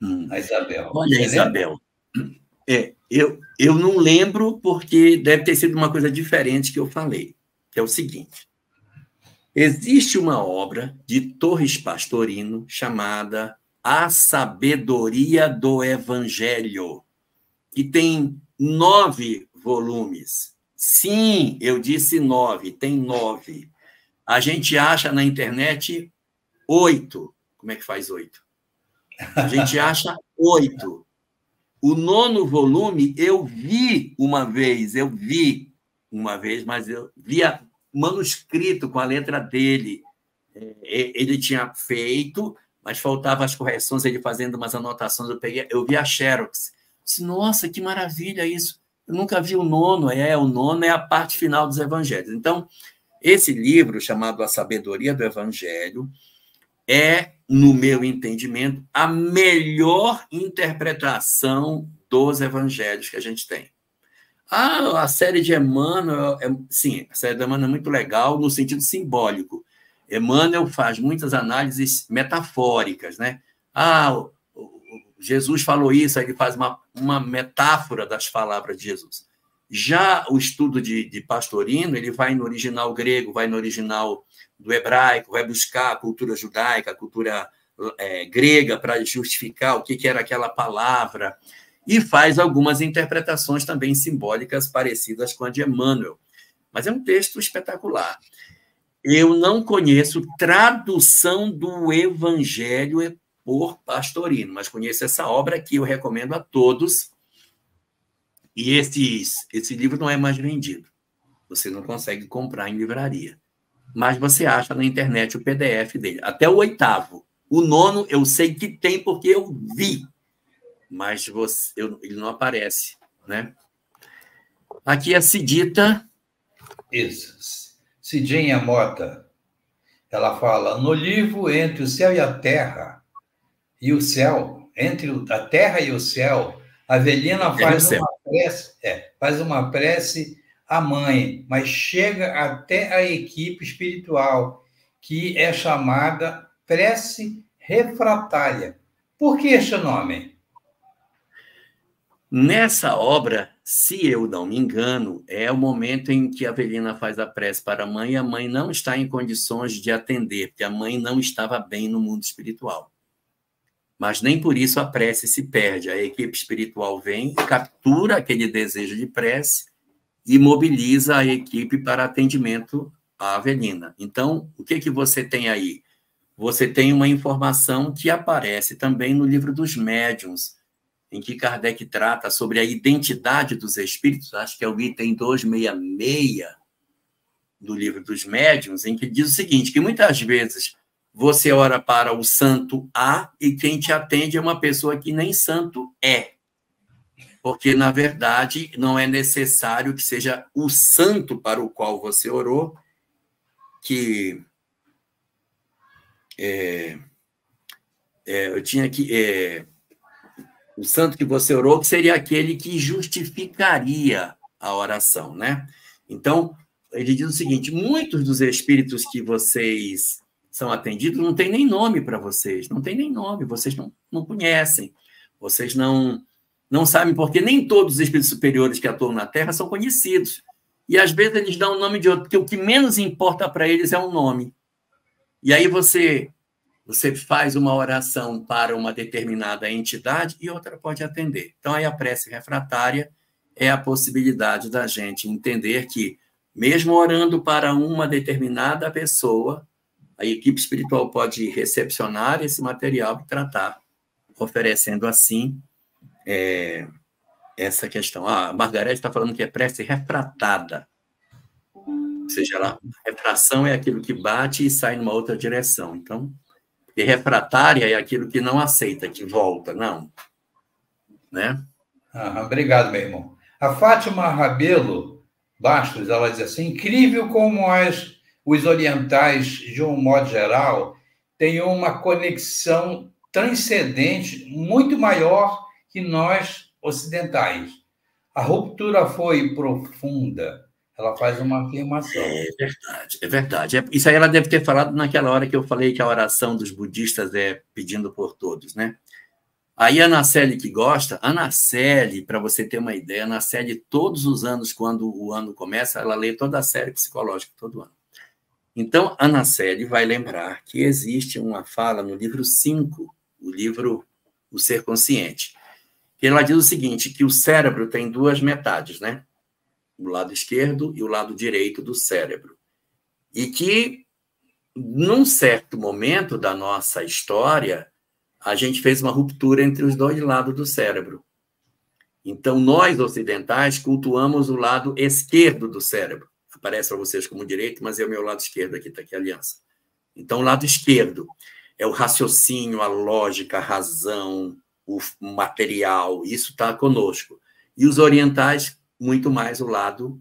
Hum. A Isabel. Olha, Isabel. É, eu, eu não lembro porque deve ter sido uma coisa diferente que eu falei, que é o seguinte. Existe uma obra de Torres Pastorino chamada A Sabedoria do Evangelho, que tem nove volumes. Sim, eu disse nove, tem nove. A gente acha na internet oito. Como é que faz oito? A gente acha oito. O nono volume eu vi uma vez, eu vi uma vez, mas eu via manuscrito com a letra dele. É, ele tinha feito, mas faltava as correções, ele fazendo umas anotações. Eu peguei, eu vi a Xerox. Disse, Nossa, que maravilha isso! Eu nunca vi o nono. É, o nono é a parte final dos evangelhos. Então, esse livro, chamado A Sabedoria do Evangelho, é, no meu entendimento, a melhor interpretação dos evangelhos que a gente tem. Ah, a série de Emmanuel, é, sim, a série de Emmanuel é muito legal no sentido simbólico. Emmanuel faz muitas análises metafóricas, né? Ah, Jesus falou isso, aí ele faz uma, uma metáfora das palavras de Jesus. Já o estudo de, de Pastorino, ele vai no original grego, vai no original do hebraico, vai buscar a cultura judaica, a cultura é, grega, para justificar o que, que era aquela palavra. E faz algumas interpretações também simbólicas parecidas com a de Emmanuel. Mas é um texto espetacular. Eu não conheço tradução do Evangelho por Pastorino, mas conheço essa obra que eu recomendo a todos. E esse, esse livro não é mais vendido. Você não consegue comprar em livraria. Mas você acha na internet o PDF dele. Até o oitavo. O nono eu sei que tem porque eu vi. Mas você, eu, ele não aparece. Né? Aqui é a Cidita. Isso. Cidinha Mota. Ela fala: no livro Entre o Céu e a Terra, e o céu, entre a terra e o céu, a Avelina faz uma prece, é, faz uma prece à mãe, mas chega até a equipe espiritual, que é chamada prece refratária. Por que este nome? Nessa obra, se eu não me engano, é o momento em que a Avelina faz a prece para a mãe e a mãe não está em condições de atender, porque a mãe não estava bem no mundo espiritual mas nem por isso a prece se perde. A equipe espiritual vem, captura aquele desejo de prece e mobiliza a equipe para atendimento à Avelina. Então, o que, que você tem aí? Você tem uma informação que aparece também no livro dos médiuns, em que Kardec trata sobre a identidade dos espíritos, acho que é o item 266 do livro dos médiuns, em que diz o seguinte, que muitas vezes você ora para o santo A e quem te atende é uma pessoa que nem santo é. Porque, na verdade, não é necessário que seja o santo para o qual você orou que. É, é, eu tinha que. É, o santo que você orou, que seria aquele que justificaria a oração, né? Então, ele diz o seguinte: muitos dos espíritos que vocês são atendidos não tem nem nome para vocês, não tem nem nome, vocês não, não conhecem, vocês não não sabem porque nem todos os espíritos superiores que atuam na Terra são conhecidos. E às vezes eles dão o nome de outro, porque o que menos importa para eles é o um nome. E aí você você faz uma oração para uma determinada entidade e outra pode atender. Então aí a prece refratária é a possibilidade da gente entender que mesmo orando para uma determinada pessoa, a equipe espiritual pode recepcionar esse material e tratar, oferecendo assim é, essa questão. Ah, a Margarete está falando que é prece refratada. Ou seja, a refração é aquilo que bate e sai numa outra direção. Então, e refratária é aquilo que não aceita, que volta, não. Né? Obrigado, meu irmão. A Fátima Rabelo Bastos, ela diz assim: incrível como as os orientais, de um modo geral, têm uma conexão transcendente muito maior que nós ocidentais. A ruptura foi profunda. Ela faz uma afirmação. É verdade, é verdade. É, isso aí ela deve ter falado naquela hora que eu falei que a oração dos budistas é pedindo por todos, né? Aí a Anaceli que gosta, Anaceli, para você ter uma ideia, Anaceli, todos os anos, quando o ano começa, ela lê toda a série psicológica todo ano. Então, Ana Célia vai lembrar que existe uma fala no livro 5, o livro O Ser Consciente, que ela diz o seguinte, que o cérebro tem duas metades, né? O lado esquerdo e o lado direito do cérebro. E que, num certo momento da nossa história, a gente fez uma ruptura entre os dois lados do cérebro. Então, nós ocidentais cultuamos o lado esquerdo do cérebro aparece para vocês como direito, mas é o meu lado esquerdo aqui, está aqui a aliança. Então, o lado esquerdo é o raciocínio, a lógica, a razão, o material, isso está conosco. E os orientais, muito mais o lado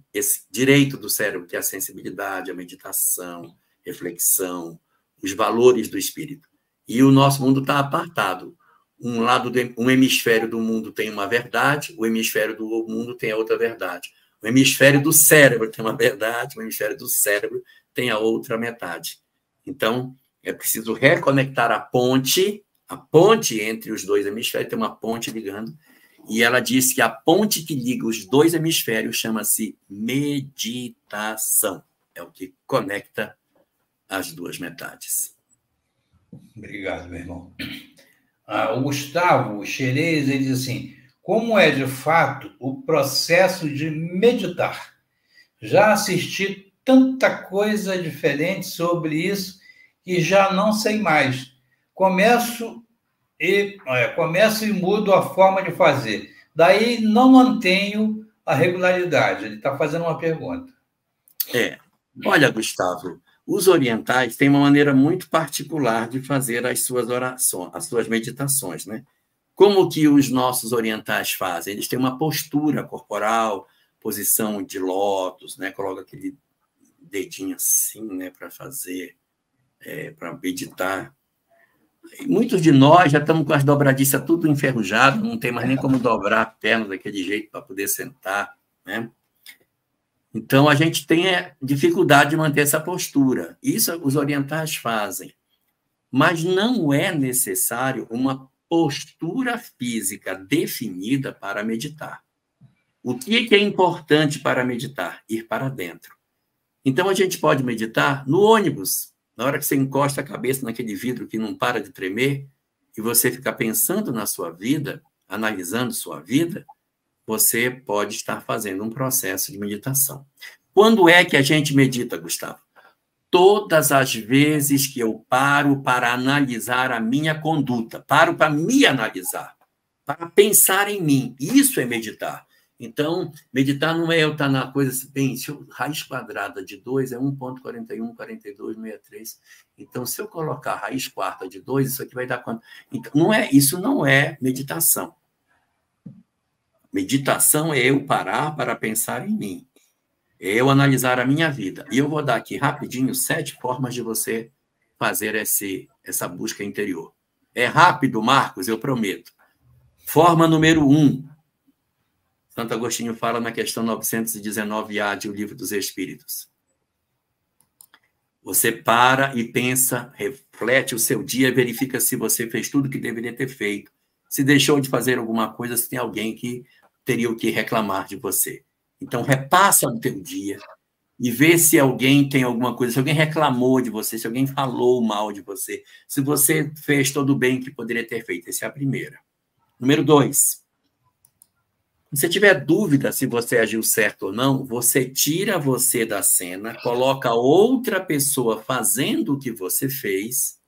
direito do cérebro, que é a sensibilidade, a meditação, reflexão, os valores do espírito. E o nosso mundo está apartado. Um lado, do, um hemisfério do mundo tem uma verdade, o hemisfério do mundo tem a outra verdade. O hemisfério do cérebro tem uma verdade, o hemisfério do cérebro tem a outra metade. Então, é preciso reconectar a ponte, a ponte entre os dois hemisférios, tem uma ponte ligando, e ela diz que a ponte que liga os dois hemisférios chama-se meditação. É o que conecta as duas metades. Obrigado, meu irmão. Ah, o Gustavo Xerez, ele diz assim: como é de fato o processo de meditar. Já assisti tanta coisa diferente sobre isso que já não sei mais. Começo e é, começo e mudo a forma de fazer. Daí não mantenho a regularidade. Ele está fazendo uma pergunta. É. Olha, Gustavo, os orientais têm uma maneira muito particular de fazer as suas orações, as suas meditações, né? Como que os nossos orientais fazem? Eles têm uma postura corporal, posição de lótus, né? Coloca aquele dedinho assim, né, para fazer, é, para meditar. Muitos de nós já estamos com as dobradiças tudo enferrujado, não tem mais nem como dobrar a perna daquele jeito para poder sentar, né? Então, a gente tem é, dificuldade de manter essa postura. Isso os orientais fazem. Mas não é necessário uma postura física definida para meditar. O que é importante para meditar? Ir para dentro. Então, a gente pode meditar no ônibus, na hora que você encosta a cabeça naquele vidro que não para de tremer, e você fica pensando na sua vida, analisando sua vida, você pode estar fazendo um processo de meditação. Quando é que a gente medita, Gustavo? Todas as vezes que eu paro para analisar a minha conduta, paro para me analisar, para pensar em mim. Isso é meditar. Então, meditar não é eu estar na coisa assim, bem, eu, raiz quadrada de 2 é 1,41, 42, 63. Então, se eu colocar raiz quarta de 2, isso aqui vai dar quanto? Então, não é, isso não é meditação. Meditação é eu parar para pensar em mim. É eu analisar a minha vida. E eu vou dar aqui rapidinho sete formas de você fazer esse, essa busca interior. É rápido, Marcos, eu prometo. Forma número um. Santo Agostinho fala na questão 919A de O Livro dos Espíritos. Você para e pensa, reflete o seu dia, verifica se você fez tudo que deveria ter feito. Se deixou de fazer alguma coisa, se tem alguém que teria o que reclamar de você. Então, repassa o teu dia e vê se alguém tem alguma coisa, se alguém reclamou de você, se alguém falou mal de você, se você fez todo o bem que poderia ter feito. Essa é a primeira. Número dois. Se você tiver dúvida se você agiu certo ou não, você tira você da cena, coloca outra pessoa fazendo o que você fez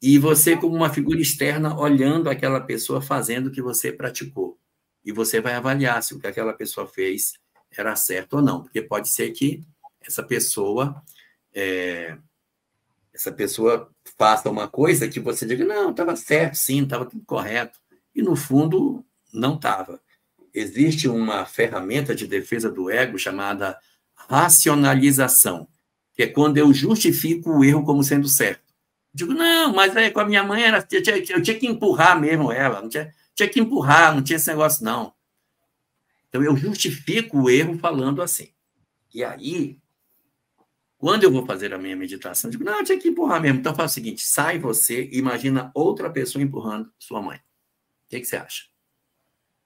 e você, como uma figura externa, olhando aquela pessoa fazendo o que você praticou e você vai avaliar se o que aquela pessoa fez era certo ou não, porque pode ser que essa pessoa é, essa pessoa faça uma coisa que você diga não, estava certo, sim, estava tudo correto e no fundo não estava. Existe uma ferramenta de defesa do ego chamada racionalização, que é quando eu justifico o erro como sendo certo. Digo, não, mas aí com a minha mãe era, eu, tinha, eu tinha que empurrar mesmo ela, não tinha, tinha que empurrar, não tinha esse negócio, não. Então, eu justifico o erro falando assim. E aí, quando eu vou fazer a minha meditação, eu digo, não, eu tinha que empurrar mesmo. Então, faz o seguinte, sai você imagina outra pessoa empurrando sua mãe. O que, que você acha?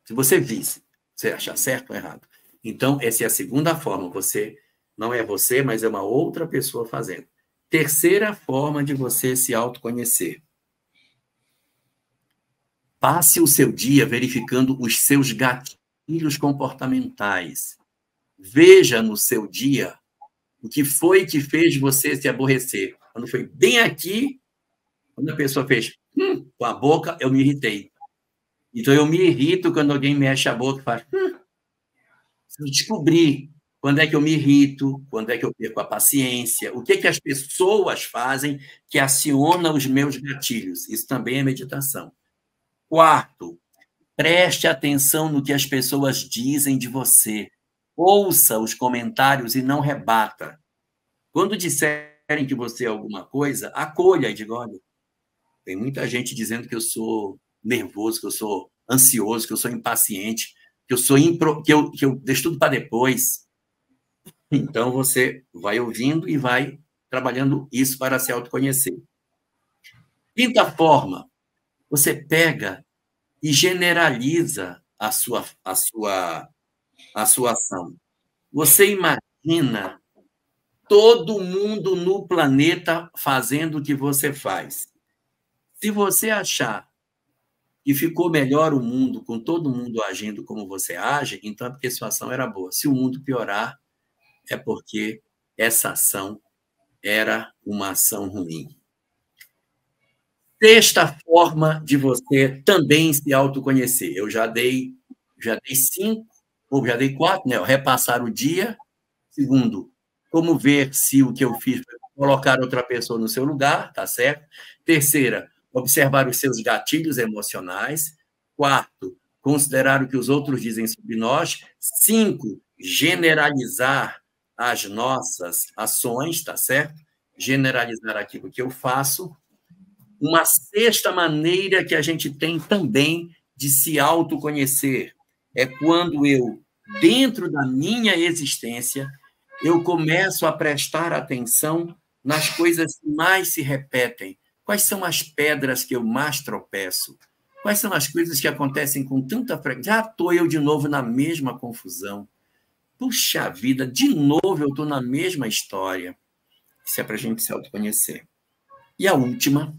Se você visse, você achar certo ou errado. Então, essa é a segunda forma. Você não é você, mas é uma outra pessoa fazendo. Terceira forma de você se autoconhecer. Passe o seu dia verificando os seus gatilhos comportamentais. Veja no seu dia o que foi que fez você se aborrecer. Quando foi bem aqui, quando a pessoa fez hum, com a boca, eu me irritei. Então eu me irrito quando alguém mexe a boca e faz. Hum. Descobrir quando é que eu me irrito, quando é que eu perco a paciência, o que, que as pessoas fazem que aciona os meus gatilhos. Isso também é meditação. Quarto, preste atenção no que as pessoas dizem de você. Ouça os comentários e não rebata. Quando disserem que você é alguma coisa, acolha e diga: olha, tem muita gente dizendo que eu sou nervoso, que eu sou ansioso, que eu sou impaciente, que eu sou impro, que eu, que eu deixo tudo para depois. Então você vai ouvindo e vai trabalhando isso para se autoconhecer. Quinta forma, você pega e generaliza a sua, a sua, a sua ação. Você imagina todo mundo no planeta fazendo o que você faz. Se você achar e ficou melhor o mundo com todo mundo agindo como você age, então é porque sua ação era boa. Se o mundo piorar, é porque essa ação era uma ação ruim. Sexta forma de você também se autoconhecer. Eu já dei, já dei cinco, ou já dei quatro, né? Repassar o dia. Segundo, como ver se o que eu fiz foi colocar outra pessoa no seu lugar, tá certo? Terceira, observar os seus gatilhos emocionais. Quarto, considerar o que os outros dizem sobre nós. Cinco, generalizar as nossas ações, tá certo? Generalizar aquilo que eu faço. Uma sexta maneira que a gente tem também de se autoconhecer é quando eu, dentro da minha existência, eu começo a prestar atenção nas coisas que mais se repetem. Quais são as pedras que eu mais tropeço? Quais são as coisas que acontecem com tanta frequência? Já estou eu de novo na mesma confusão. Puxa vida, de novo eu estou na mesma história. Isso é para a gente se autoconhecer. E a última,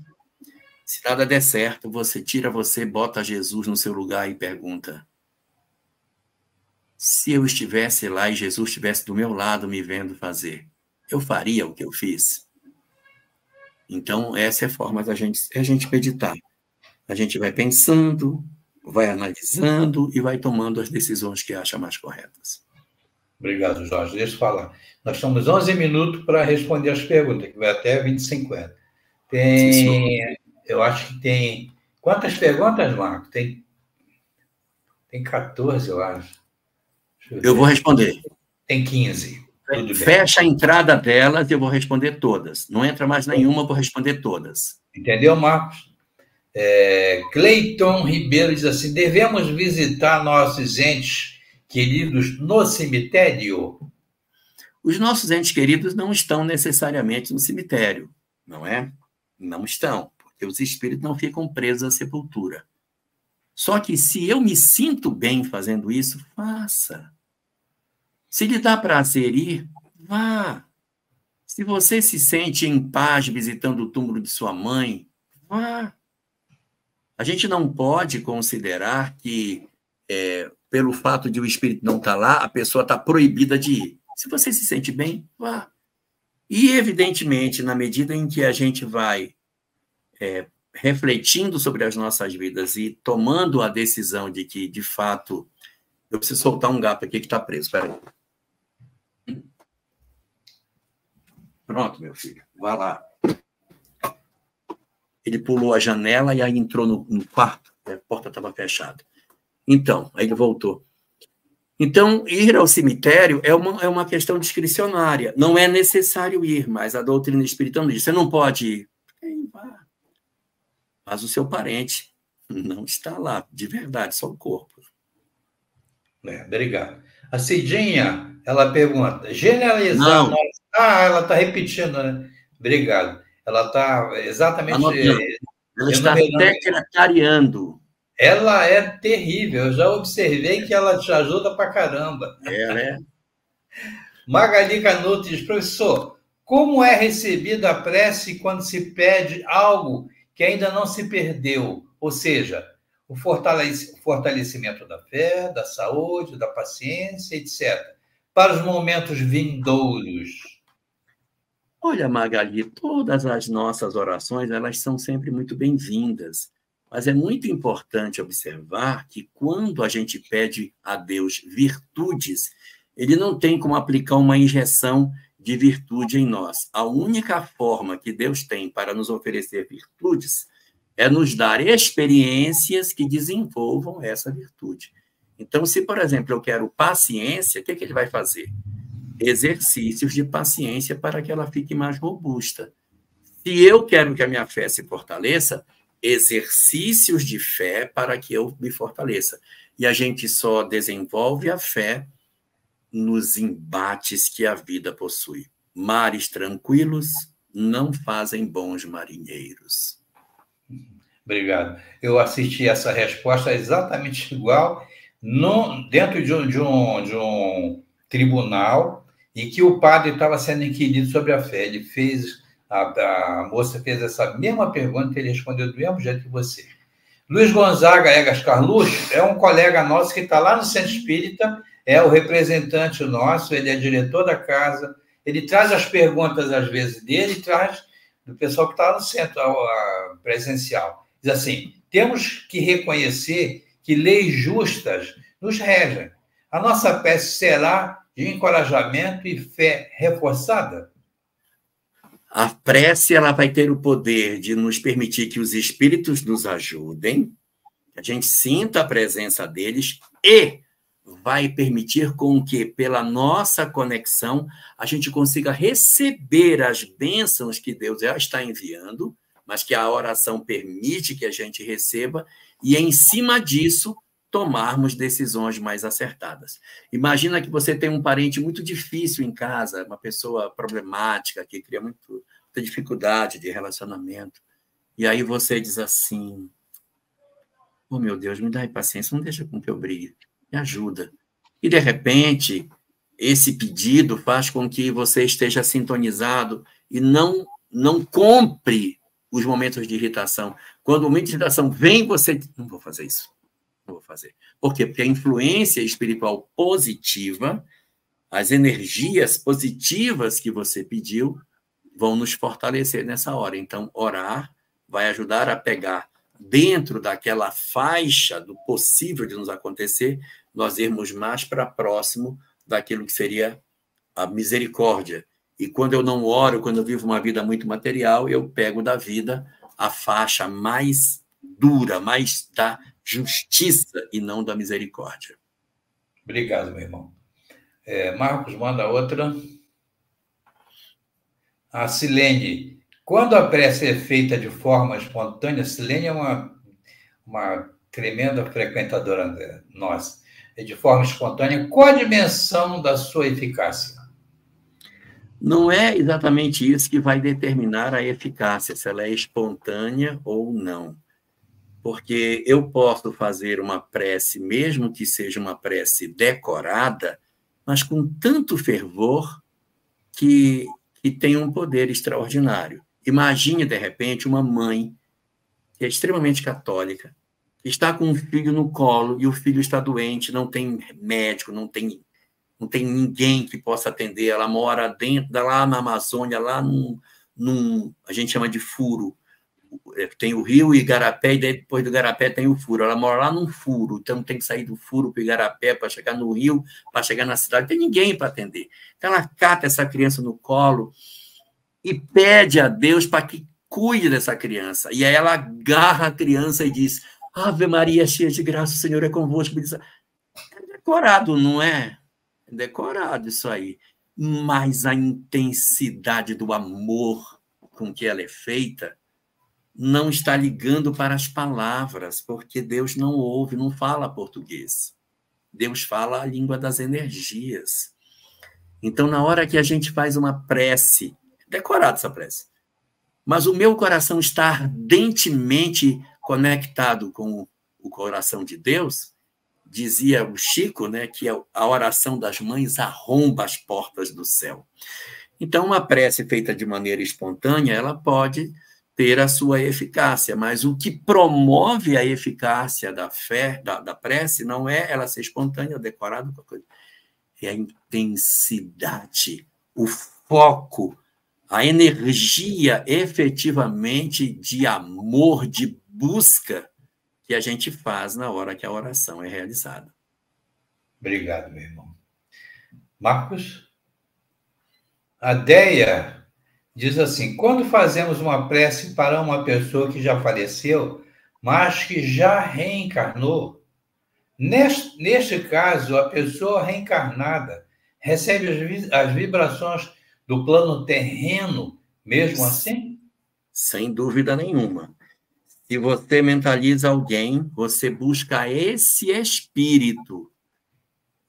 se nada der certo, você tira você, bota Jesus no seu lugar e pergunta: se eu estivesse lá e Jesus estivesse do meu lado me vendo fazer, eu faria o que eu fiz? Então, essa é a forma da gente, é a gente meditar. A gente vai pensando, vai analisando e vai tomando as decisões que acha mais corretas. Obrigado, Jorge. Deixa eu falar. Nós estamos 11 minutos para responder as perguntas, que vai até 2050. Tem, Sim, eu acho que tem. Quantas perguntas, Marco? Tem, tem 14, eu acho. Eu, eu vou responder. Tem 15. Fecha a entrada delas e eu vou responder todas. Não entra mais nenhuma, eu vou responder todas. Entendeu, Marcos? É, Cleiton Ribeiro diz assim: devemos visitar nossos entes queridos no cemitério? Os nossos entes queridos não estão necessariamente no cemitério, não é? Não estão, porque os espíritos não ficam presos à sepultura. Só que se eu me sinto bem fazendo isso, faça. Se lhe dá prazer ir, vá. Se você se sente em paz visitando o túmulo de sua mãe, vá. A gente não pode considerar que é, pelo fato de o espírito não estar tá lá, a pessoa está proibida de ir. Se você se sente bem, vá. E, evidentemente, na medida em que a gente vai é, refletindo sobre as nossas vidas e tomando a decisão de que, de fato, eu preciso soltar um gato aqui que está preso. Espera Pronto, meu filho, vá lá. Ele pulou a janela e aí entrou no, no quarto, a porta estava fechada. Então, aí ele voltou. Então, ir ao cemitério é uma, é uma questão discricionária. Não é necessário ir, mas a doutrina espírita diz: você não pode ir. Mas o seu parente não está lá, de verdade, só o corpo. É, obrigado. A Cidinha, ela pergunta: generalizar. Nós... Ah, ela está repetindo, né? Obrigado. Ela está exatamente. Anotando. Ela está secretariando. Ela é terrível. Eu já observei que ela te ajuda pra caramba. É, né? Magali Canuto diz, professor, como é recebida a prece quando se pede algo que ainda não se perdeu? Ou seja, o fortalecimento da fé, da saúde, da paciência, etc. Para os momentos vindouros. Olha, Magali, todas as nossas orações, elas são sempre muito bem-vindas. Mas é muito importante observar que quando a gente pede a Deus virtudes, ele não tem como aplicar uma injeção de virtude em nós. A única forma que Deus tem para nos oferecer virtudes é nos dar experiências que desenvolvam essa virtude. Então, se, por exemplo, eu quero paciência, o que, é que ele vai fazer? Exercícios de paciência para que ela fique mais robusta. Se eu quero que a minha fé se fortaleça, exercícios de fé para que eu me fortaleça. E a gente só desenvolve a fé nos embates que a vida possui. Mares tranquilos não fazem bons marinheiros. Obrigado. Eu assisti essa resposta exatamente igual no, dentro de um, de, um, de um tribunal e que o padre estava sendo inquirido sobre a fé. Ele fez a, a moça fez essa mesma pergunta e ele respondeu do mesmo jeito que você. Luiz Gonzaga Egas Carluxo é um colega nosso que está lá no Centro Espírita, é o representante nosso, ele é diretor da casa, ele traz as perguntas, às vezes, dele e traz do pessoal que está no centro presencial. Diz assim: temos que reconhecer que leis justas nos regem. A nossa peça será de encorajamento e fé reforçada? A prece ela vai ter o poder de nos permitir que os espíritos nos ajudem, que a gente sinta a presença deles e vai permitir com que, pela nossa conexão, a gente consiga receber as bênçãos que Deus já está enviando, mas que a oração permite que a gente receba, e em cima disso, tomarmos decisões mais acertadas. Imagina que você tem um parente muito difícil em casa, uma pessoa problemática, que cria muito, muita dificuldade de relacionamento, e aí você diz assim: Oh, meu Deus, me dá paciência, não deixa com que eu brigue, me ajuda. E, de repente, esse pedido faz com que você esteja sintonizado e não, não compre os momentos de irritação. Quando o momento de irritação vem, você não vou fazer isso vou fazer. Por quê? Porque a influência espiritual positiva, as energias positivas que você pediu, vão nos fortalecer nessa hora. Então, orar vai ajudar a pegar dentro daquela faixa do possível de nos acontecer, nós irmos mais para próximo daquilo que seria a misericórdia. E quando eu não oro, quando eu vivo uma vida muito material, eu pego da vida a faixa mais dura, mais da justiça e não da misericórdia. Obrigado, meu irmão. É, Marcos, manda outra. A Silene. Quando a prece é feita de forma espontânea, Silene é uma, uma tremenda frequentadora nossa. É de forma espontânea. Qual a dimensão da sua eficácia? Não é exatamente isso que vai determinar a eficácia, se ela é espontânea ou não porque eu posso fazer uma prece, mesmo que seja uma prece decorada, mas com tanto fervor que, que tem um poder extraordinário. Imagine, de repente, uma mãe que é extremamente católica, está com um filho no colo e o filho está doente, não tem médico, não tem, não tem ninguém que possa atender. Ela mora dentro, lá na Amazônia, lá num, num a gente chama de furo, tem o rio Igarapé, e depois do Igarapé tem o furo. Ela mora lá num furo, então tem que sair do furo para o Igarapé para chegar no rio, para chegar na cidade. Não tem ninguém para atender. Então ela cata essa criança no colo e pede a Deus para que cuide dessa criança. E aí ela agarra a criança e diz: Ave Maria, cheia de graça, o Senhor é convosco. É decorado, não é? É decorado isso aí. Mas a intensidade do amor com que ela é feita não está ligando para as palavras, porque Deus não ouve, não fala português. Deus fala a língua das energias. Então, na hora que a gente faz uma prece, decorada essa prece, mas o meu coração está ardentemente conectado com o coração de Deus, dizia o Chico, né, que a oração das mães arromba as portas do céu. Então, uma prece feita de maneira espontânea, ela pode ter a sua eficácia, mas o que promove a eficácia da fé, da, da prece, não é ela ser espontânea, decorada, coisa. é a intensidade, o foco, a energia efetivamente de amor, de busca que a gente faz na hora que a oração é realizada. Obrigado, meu irmão. Marcos? A Deia diz assim: quando fazemos uma prece para uma pessoa que já faleceu, mas que já reencarnou, neste, neste caso, a pessoa reencarnada recebe as, vibrações do plano terreno, mesmo assim? Sem dúvida nenhuma. Se você mentaliza alguém, você busca esse espírito.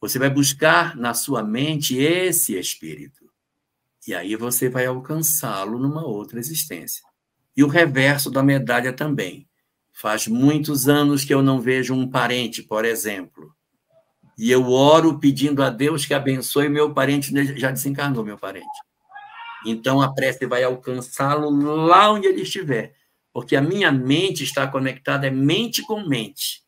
Você vai buscar na sua mente esse espírito. E aí você vai alcançá-lo numa outra existência. E o reverso da medalha também. Faz muitos anos que eu não vejo um parente, por exemplo. E eu oro pedindo a Deus que abençoe meu parente, já desencarnou meu parente. Então a prece vai alcançá-lo lá onde ele estiver. Porque a minha mente está conectada, é mente com mente.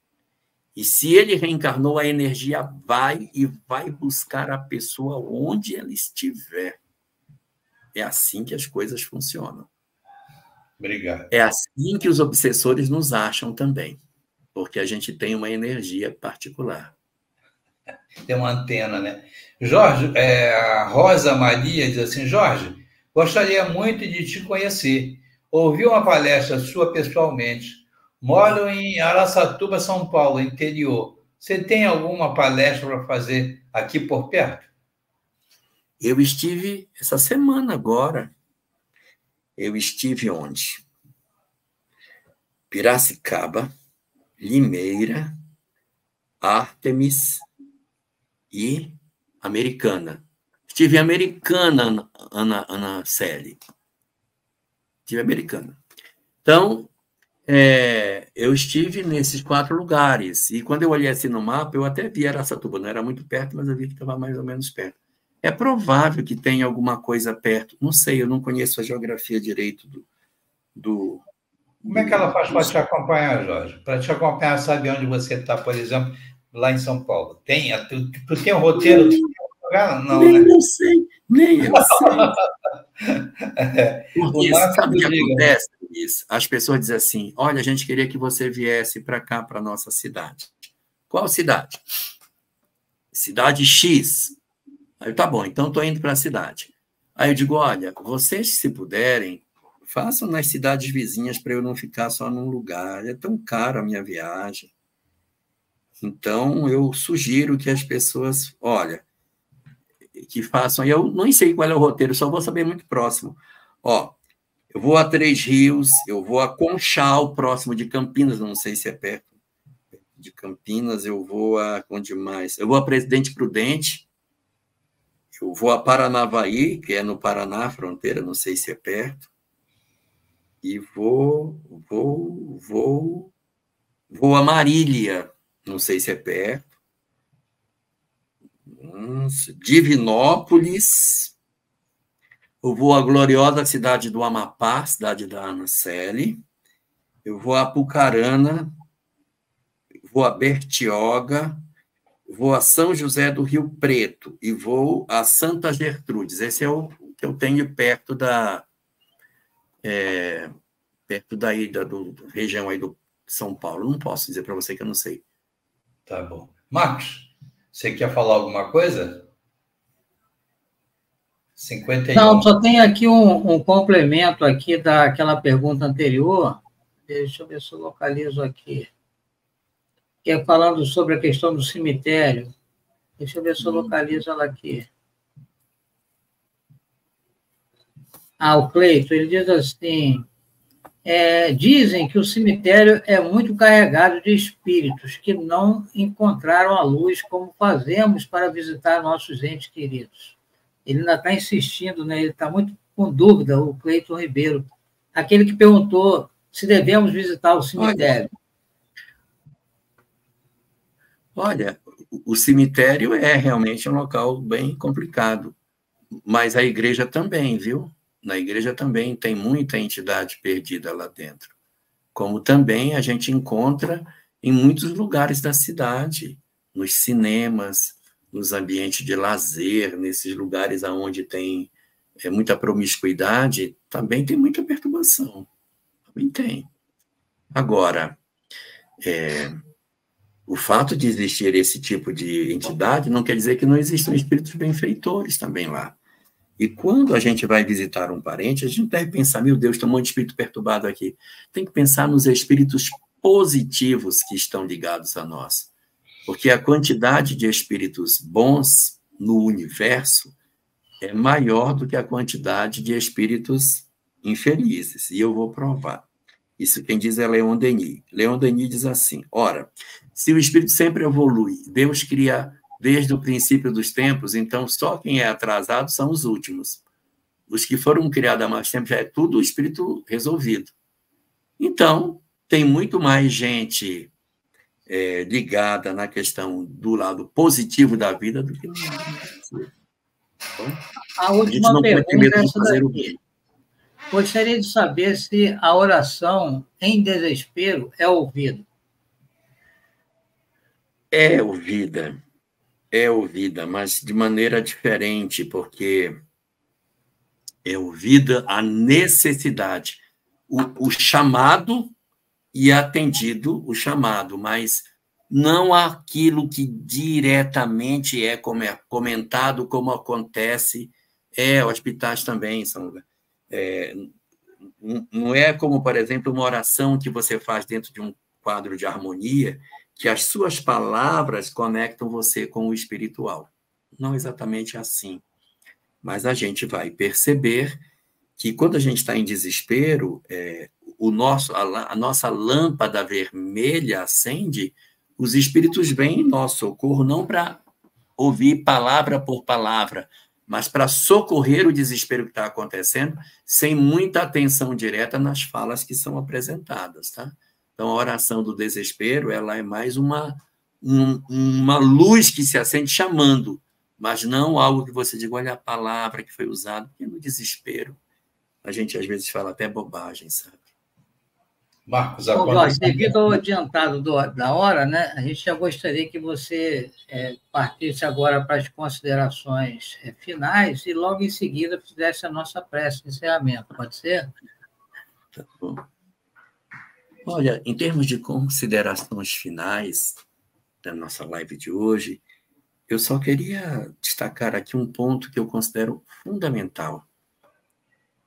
E se ele reencarnou, a energia vai e vai buscar a pessoa onde ela estiver. É assim que as coisas funcionam. Obrigado. É assim que os obsessores nos acham também, porque a gente tem uma energia particular. Tem uma antena, né? Jorge, é, a Rosa Maria diz assim: Jorge, gostaria muito de te conhecer. Ouvi uma palestra sua pessoalmente. Moro em Araçatuba, São Paulo, interior. Você tem alguma palestra para fazer aqui por perto? Eu estive essa semana agora. Eu estive onde? Piracicaba, Limeira, Artemis e Americana. Estive em Americana, Ana, Ana Celi. Estive Americana. Então, é, eu estive nesses quatro lugares. E quando eu olhei assim no mapa, eu até vi Araçatuba. Não era muito perto, mas eu vi que estava mais ou menos perto. É provável que tenha alguma coisa perto. Não sei, eu não conheço a geografia direito do. do Como é que ela faz para te acompanhar, Jorge? Para te acompanhar, sabe onde você está, por exemplo, lá em São Paulo? Tem? Tu, tu tem um roteiro? Não, nem né? eu sei, nem eu sei. é, Porque sabe o que acontece? Isso. As pessoas dizem assim: olha, a gente queria que você viesse para cá, para nossa cidade. Qual cidade? Cidade X. Aí tá bom, então estou indo para a cidade. Aí eu digo: olha, vocês, se puderem, façam nas cidades vizinhas para eu não ficar só num lugar. É tão caro a minha viagem. Então, eu sugiro que as pessoas, olha, que façam. Eu não sei qual é o roteiro, só vou saber muito próximo. Ó, eu vou a Três Rios, eu vou a Conchal, próximo de Campinas, não sei se é perto de Campinas, eu vou a onde mais? Eu vou a Presidente Prudente, eu vou a Paranavaí, que é no Paraná, fronteira, não sei se é perto. E vou, vou, vou, vou a Marília, não sei se é perto. Divinópolis. Eu vou à gloriosa cidade do Amapá, cidade da Ana Celi. Eu vou a Pucarana. Vou a Bertioga vou a São José do Rio Preto e vou a Santa Gertrudes. Esse é o que eu tenho perto da é, perto daí da do, região aí do São Paulo. Não posso dizer para você que eu não sei. Tá bom. Marcos, você quer falar alguma coisa? 51. Não, só tem aqui um, um complemento aqui daquela pergunta anterior. Deixa eu ver se eu localizo aqui que é falando sobre a questão do cemitério. Deixa eu ver se eu uhum. localizo ela aqui. Ah, o Cleito, ele diz assim: é, dizem que o cemitério é muito carregado de espíritos que não encontraram a luz como fazemos para visitar nossos entes queridos. Ele ainda está insistindo, né? ele está muito com dúvida, o Cleiton Ribeiro, aquele que perguntou se devemos visitar o cemitério. Olha, Olha, o cemitério é realmente um local bem complicado, mas a igreja também, viu? Na igreja também tem muita entidade perdida lá dentro. Como também a gente encontra em muitos lugares da cidade, nos cinemas, nos ambientes de lazer, nesses lugares onde tem é, muita promiscuidade, também tem muita perturbação. Também tem. Agora, é, o fato de existir esse tipo de entidade não quer dizer que não existam espíritos benfeitores também lá. E quando a gente vai visitar um parente, a gente deve pensar, meu Deus, tem um monte de espírito perturbado aqui. Tem que pensar nos espíritos positivos que estão ligados a nós. Porque a quantidade de espíritos bons no universo é maior do que a quantidade de espíritos infelizes. E eu vou provar. Isso quem diz é Leon Denis. Leon Denis diz assim: ora, se o espírito sempre evolui, Deus cria desde o princípio dos tempos, então só quem é atrasado são os últimos. Os que foram criados há mais tempo já é tudo o espírito resolvido. Então, tem muito mais gente é, ligada na questão do lado positivo da vida do que no lado negativo. Então, a última a pergunta é. Gostaria de saber se a oração em desespero é ouvida. É ouvida, é ouvida, mas de maneira diferente, porque é ouvida a necessidade, o, o chamado e atendido o chamado, mas não aquilo que diretamente é, comentado como acontece. É, hospitais também são. É, não é como, por exemplo, uma oração que você faz dentro de um quadro de harmonia, que as suas palavras conectam você com o espiritual. Não exatamente assim. Mas a gente vai perceber que quando a gente está em desespero, é, o nosso, a, a nossa lâmpada vermelha acende os espíritos vêm em nosso socorro não para ouvir palavra por palavra, mas para socorrer o desespero que está acontecendo, sem muita atenção direta nas falas que são apresentadas, tá? Então, a oração do desespero, ela é mais uma, um, uma luz que se acende chamando, mas não algo que você diga, olha a palavra que foi usada, porque no desespero a gente às vezes fala até bobagem, sabe? Marcos, agora... Jorge, devido ao adiantado do, da hora, né, a gente já gostaria que você é, partisse agora para as considerações é, finais e logo em seguida fizesse a nossa prece de encerramento, pode ser? Tá bom. Olha, em termos de considerações finais da nossa live de hoje, eu só queria destacar aqui um ponto que eu considero fundamental.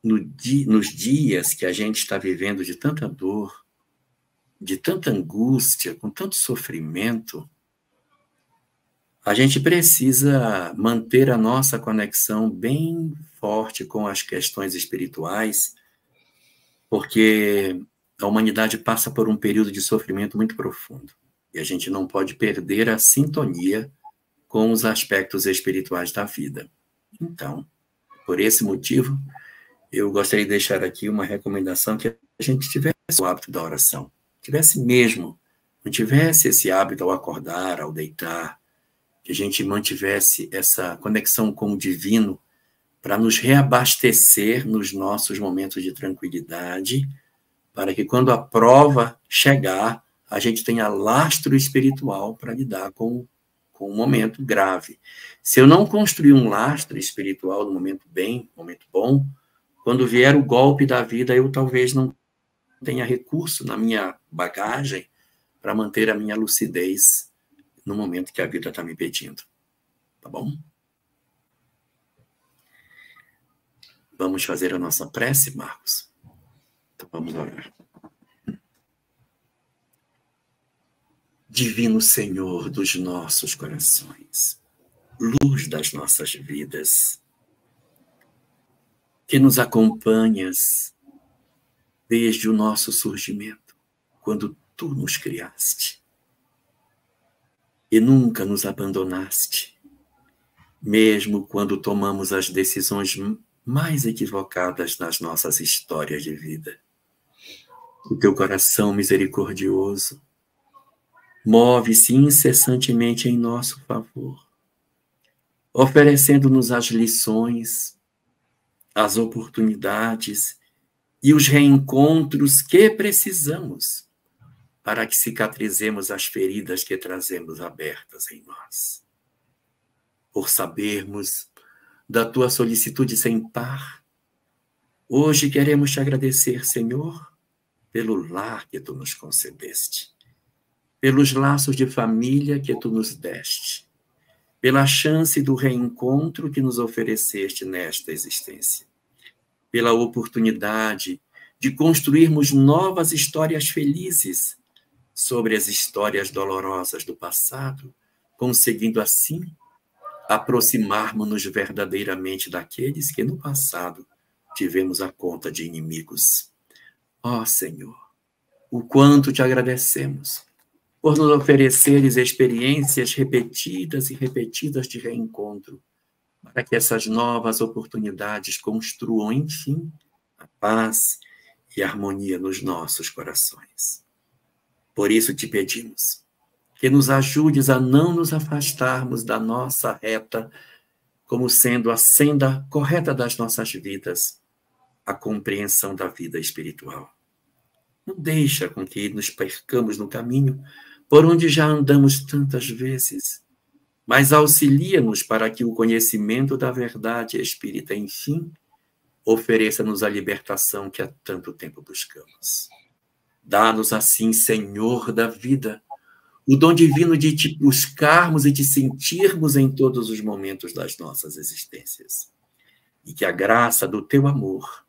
No di, nos dias que a gente está vivendo de tanta dor, de tanta angústia, com tanto sofrimento, a gente precisa manter a nossa conexão bem forte com as questões espirituais, porque a humanidade passa por um período de sofrimento muito profundo e a gente não pode perder a sintonia com os aspectos espirituais da vida. Então, por esse motivo, eu gostaria de deixar aqui uma recomendação que a gente tivesse o hábito da oração, tivesse mesmo, não tivesse esse hábito ao acordar, ao deitar, que a gente mantivesse essa conexão com o divino para nos reabastecer nos nossos momentos de tranquilidade, para que quando a prova chegar, a gente tenha lastro espiritual para lidar com, com um momento grave. Se eu não construir um lastro espiritual no momento bem, momento bom, quando vier o golpe da vida, eu talvez não tenha recurso na minha bagagem para manter a minha lucidez no momento que a vida está me pedindo. Tá bom? Vamos fazer a nossa prece, Marcos? Então vamos orar. Divino Senhor dos nossos corações, luz das nossas vidas, que nos acompanhas desde o nosso surgimento, quando tu nos criaste. E nunca nos abandonaste, mesmo quando tomamos as decisões mais equivocadas nas nossas histórias de vida. O teu coração misericordioso move-se incessantemente em nosso favor, oferecendo-nos as lições as oportunidades e os reencontros que precisamos para que cicatrizemos as feridas que trazemos abertas em nós. Por sabermos da tua solicitude sem par, hoje queremos te agradecer, Senhor, pelo lar que tu nos concedeste, pelos laços de família que tu nos deste, pela chance do reencontro que nos ofereceste nesta existência, pela oportunidade de construirmos novas histórias felizes sobre as histórias dolorosas do passado, conseguindo assim aproximarmos-nos verdadeiramente daqueles que no passado tivemos a conta de inimigos. Ó oh, Senhor, o quanto te agradecemos por nos ofereceres experiências repetidas e repetidas de reencontro, para que essas novas oportunidades construam, enfim, a paz e a harmonia nos nossos corações. Por isso te pedimos que nos ajudes a não nos afastarmos da nossa reta como sendo a senda correta das nossas vidas, a compreensão da vida espiritual. Não deixa com que nos percamos no caminho por onde já andamos tantas vezes, mas auxilia-nos para que o conhecimento da verdade espírita, enfim, ofereça-nos a libertação que há tanto tempo buscamos. Dá-nos assim, Senhor da vida, o dom divino de te buscarmos e te sentirmos em todos os momentos das nossas existências. E que a graça do teu amor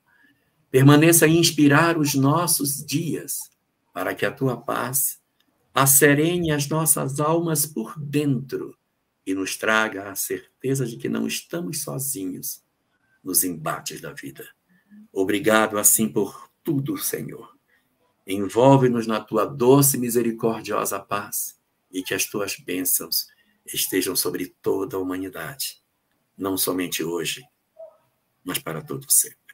permaneça a inspirar os nossos dias, para que a tua paz acerene as nossas almas por dentro e nos traga a certeza de que não estamos sozinhos nos embates da vida. Obrigado, assim, por tudo, Senhor. Envolve-nos na tua doce e misericordiosa paz e que as tuas bênçãos estejam sobre toda a humanidade, não somente hoje, mas para todo sempre.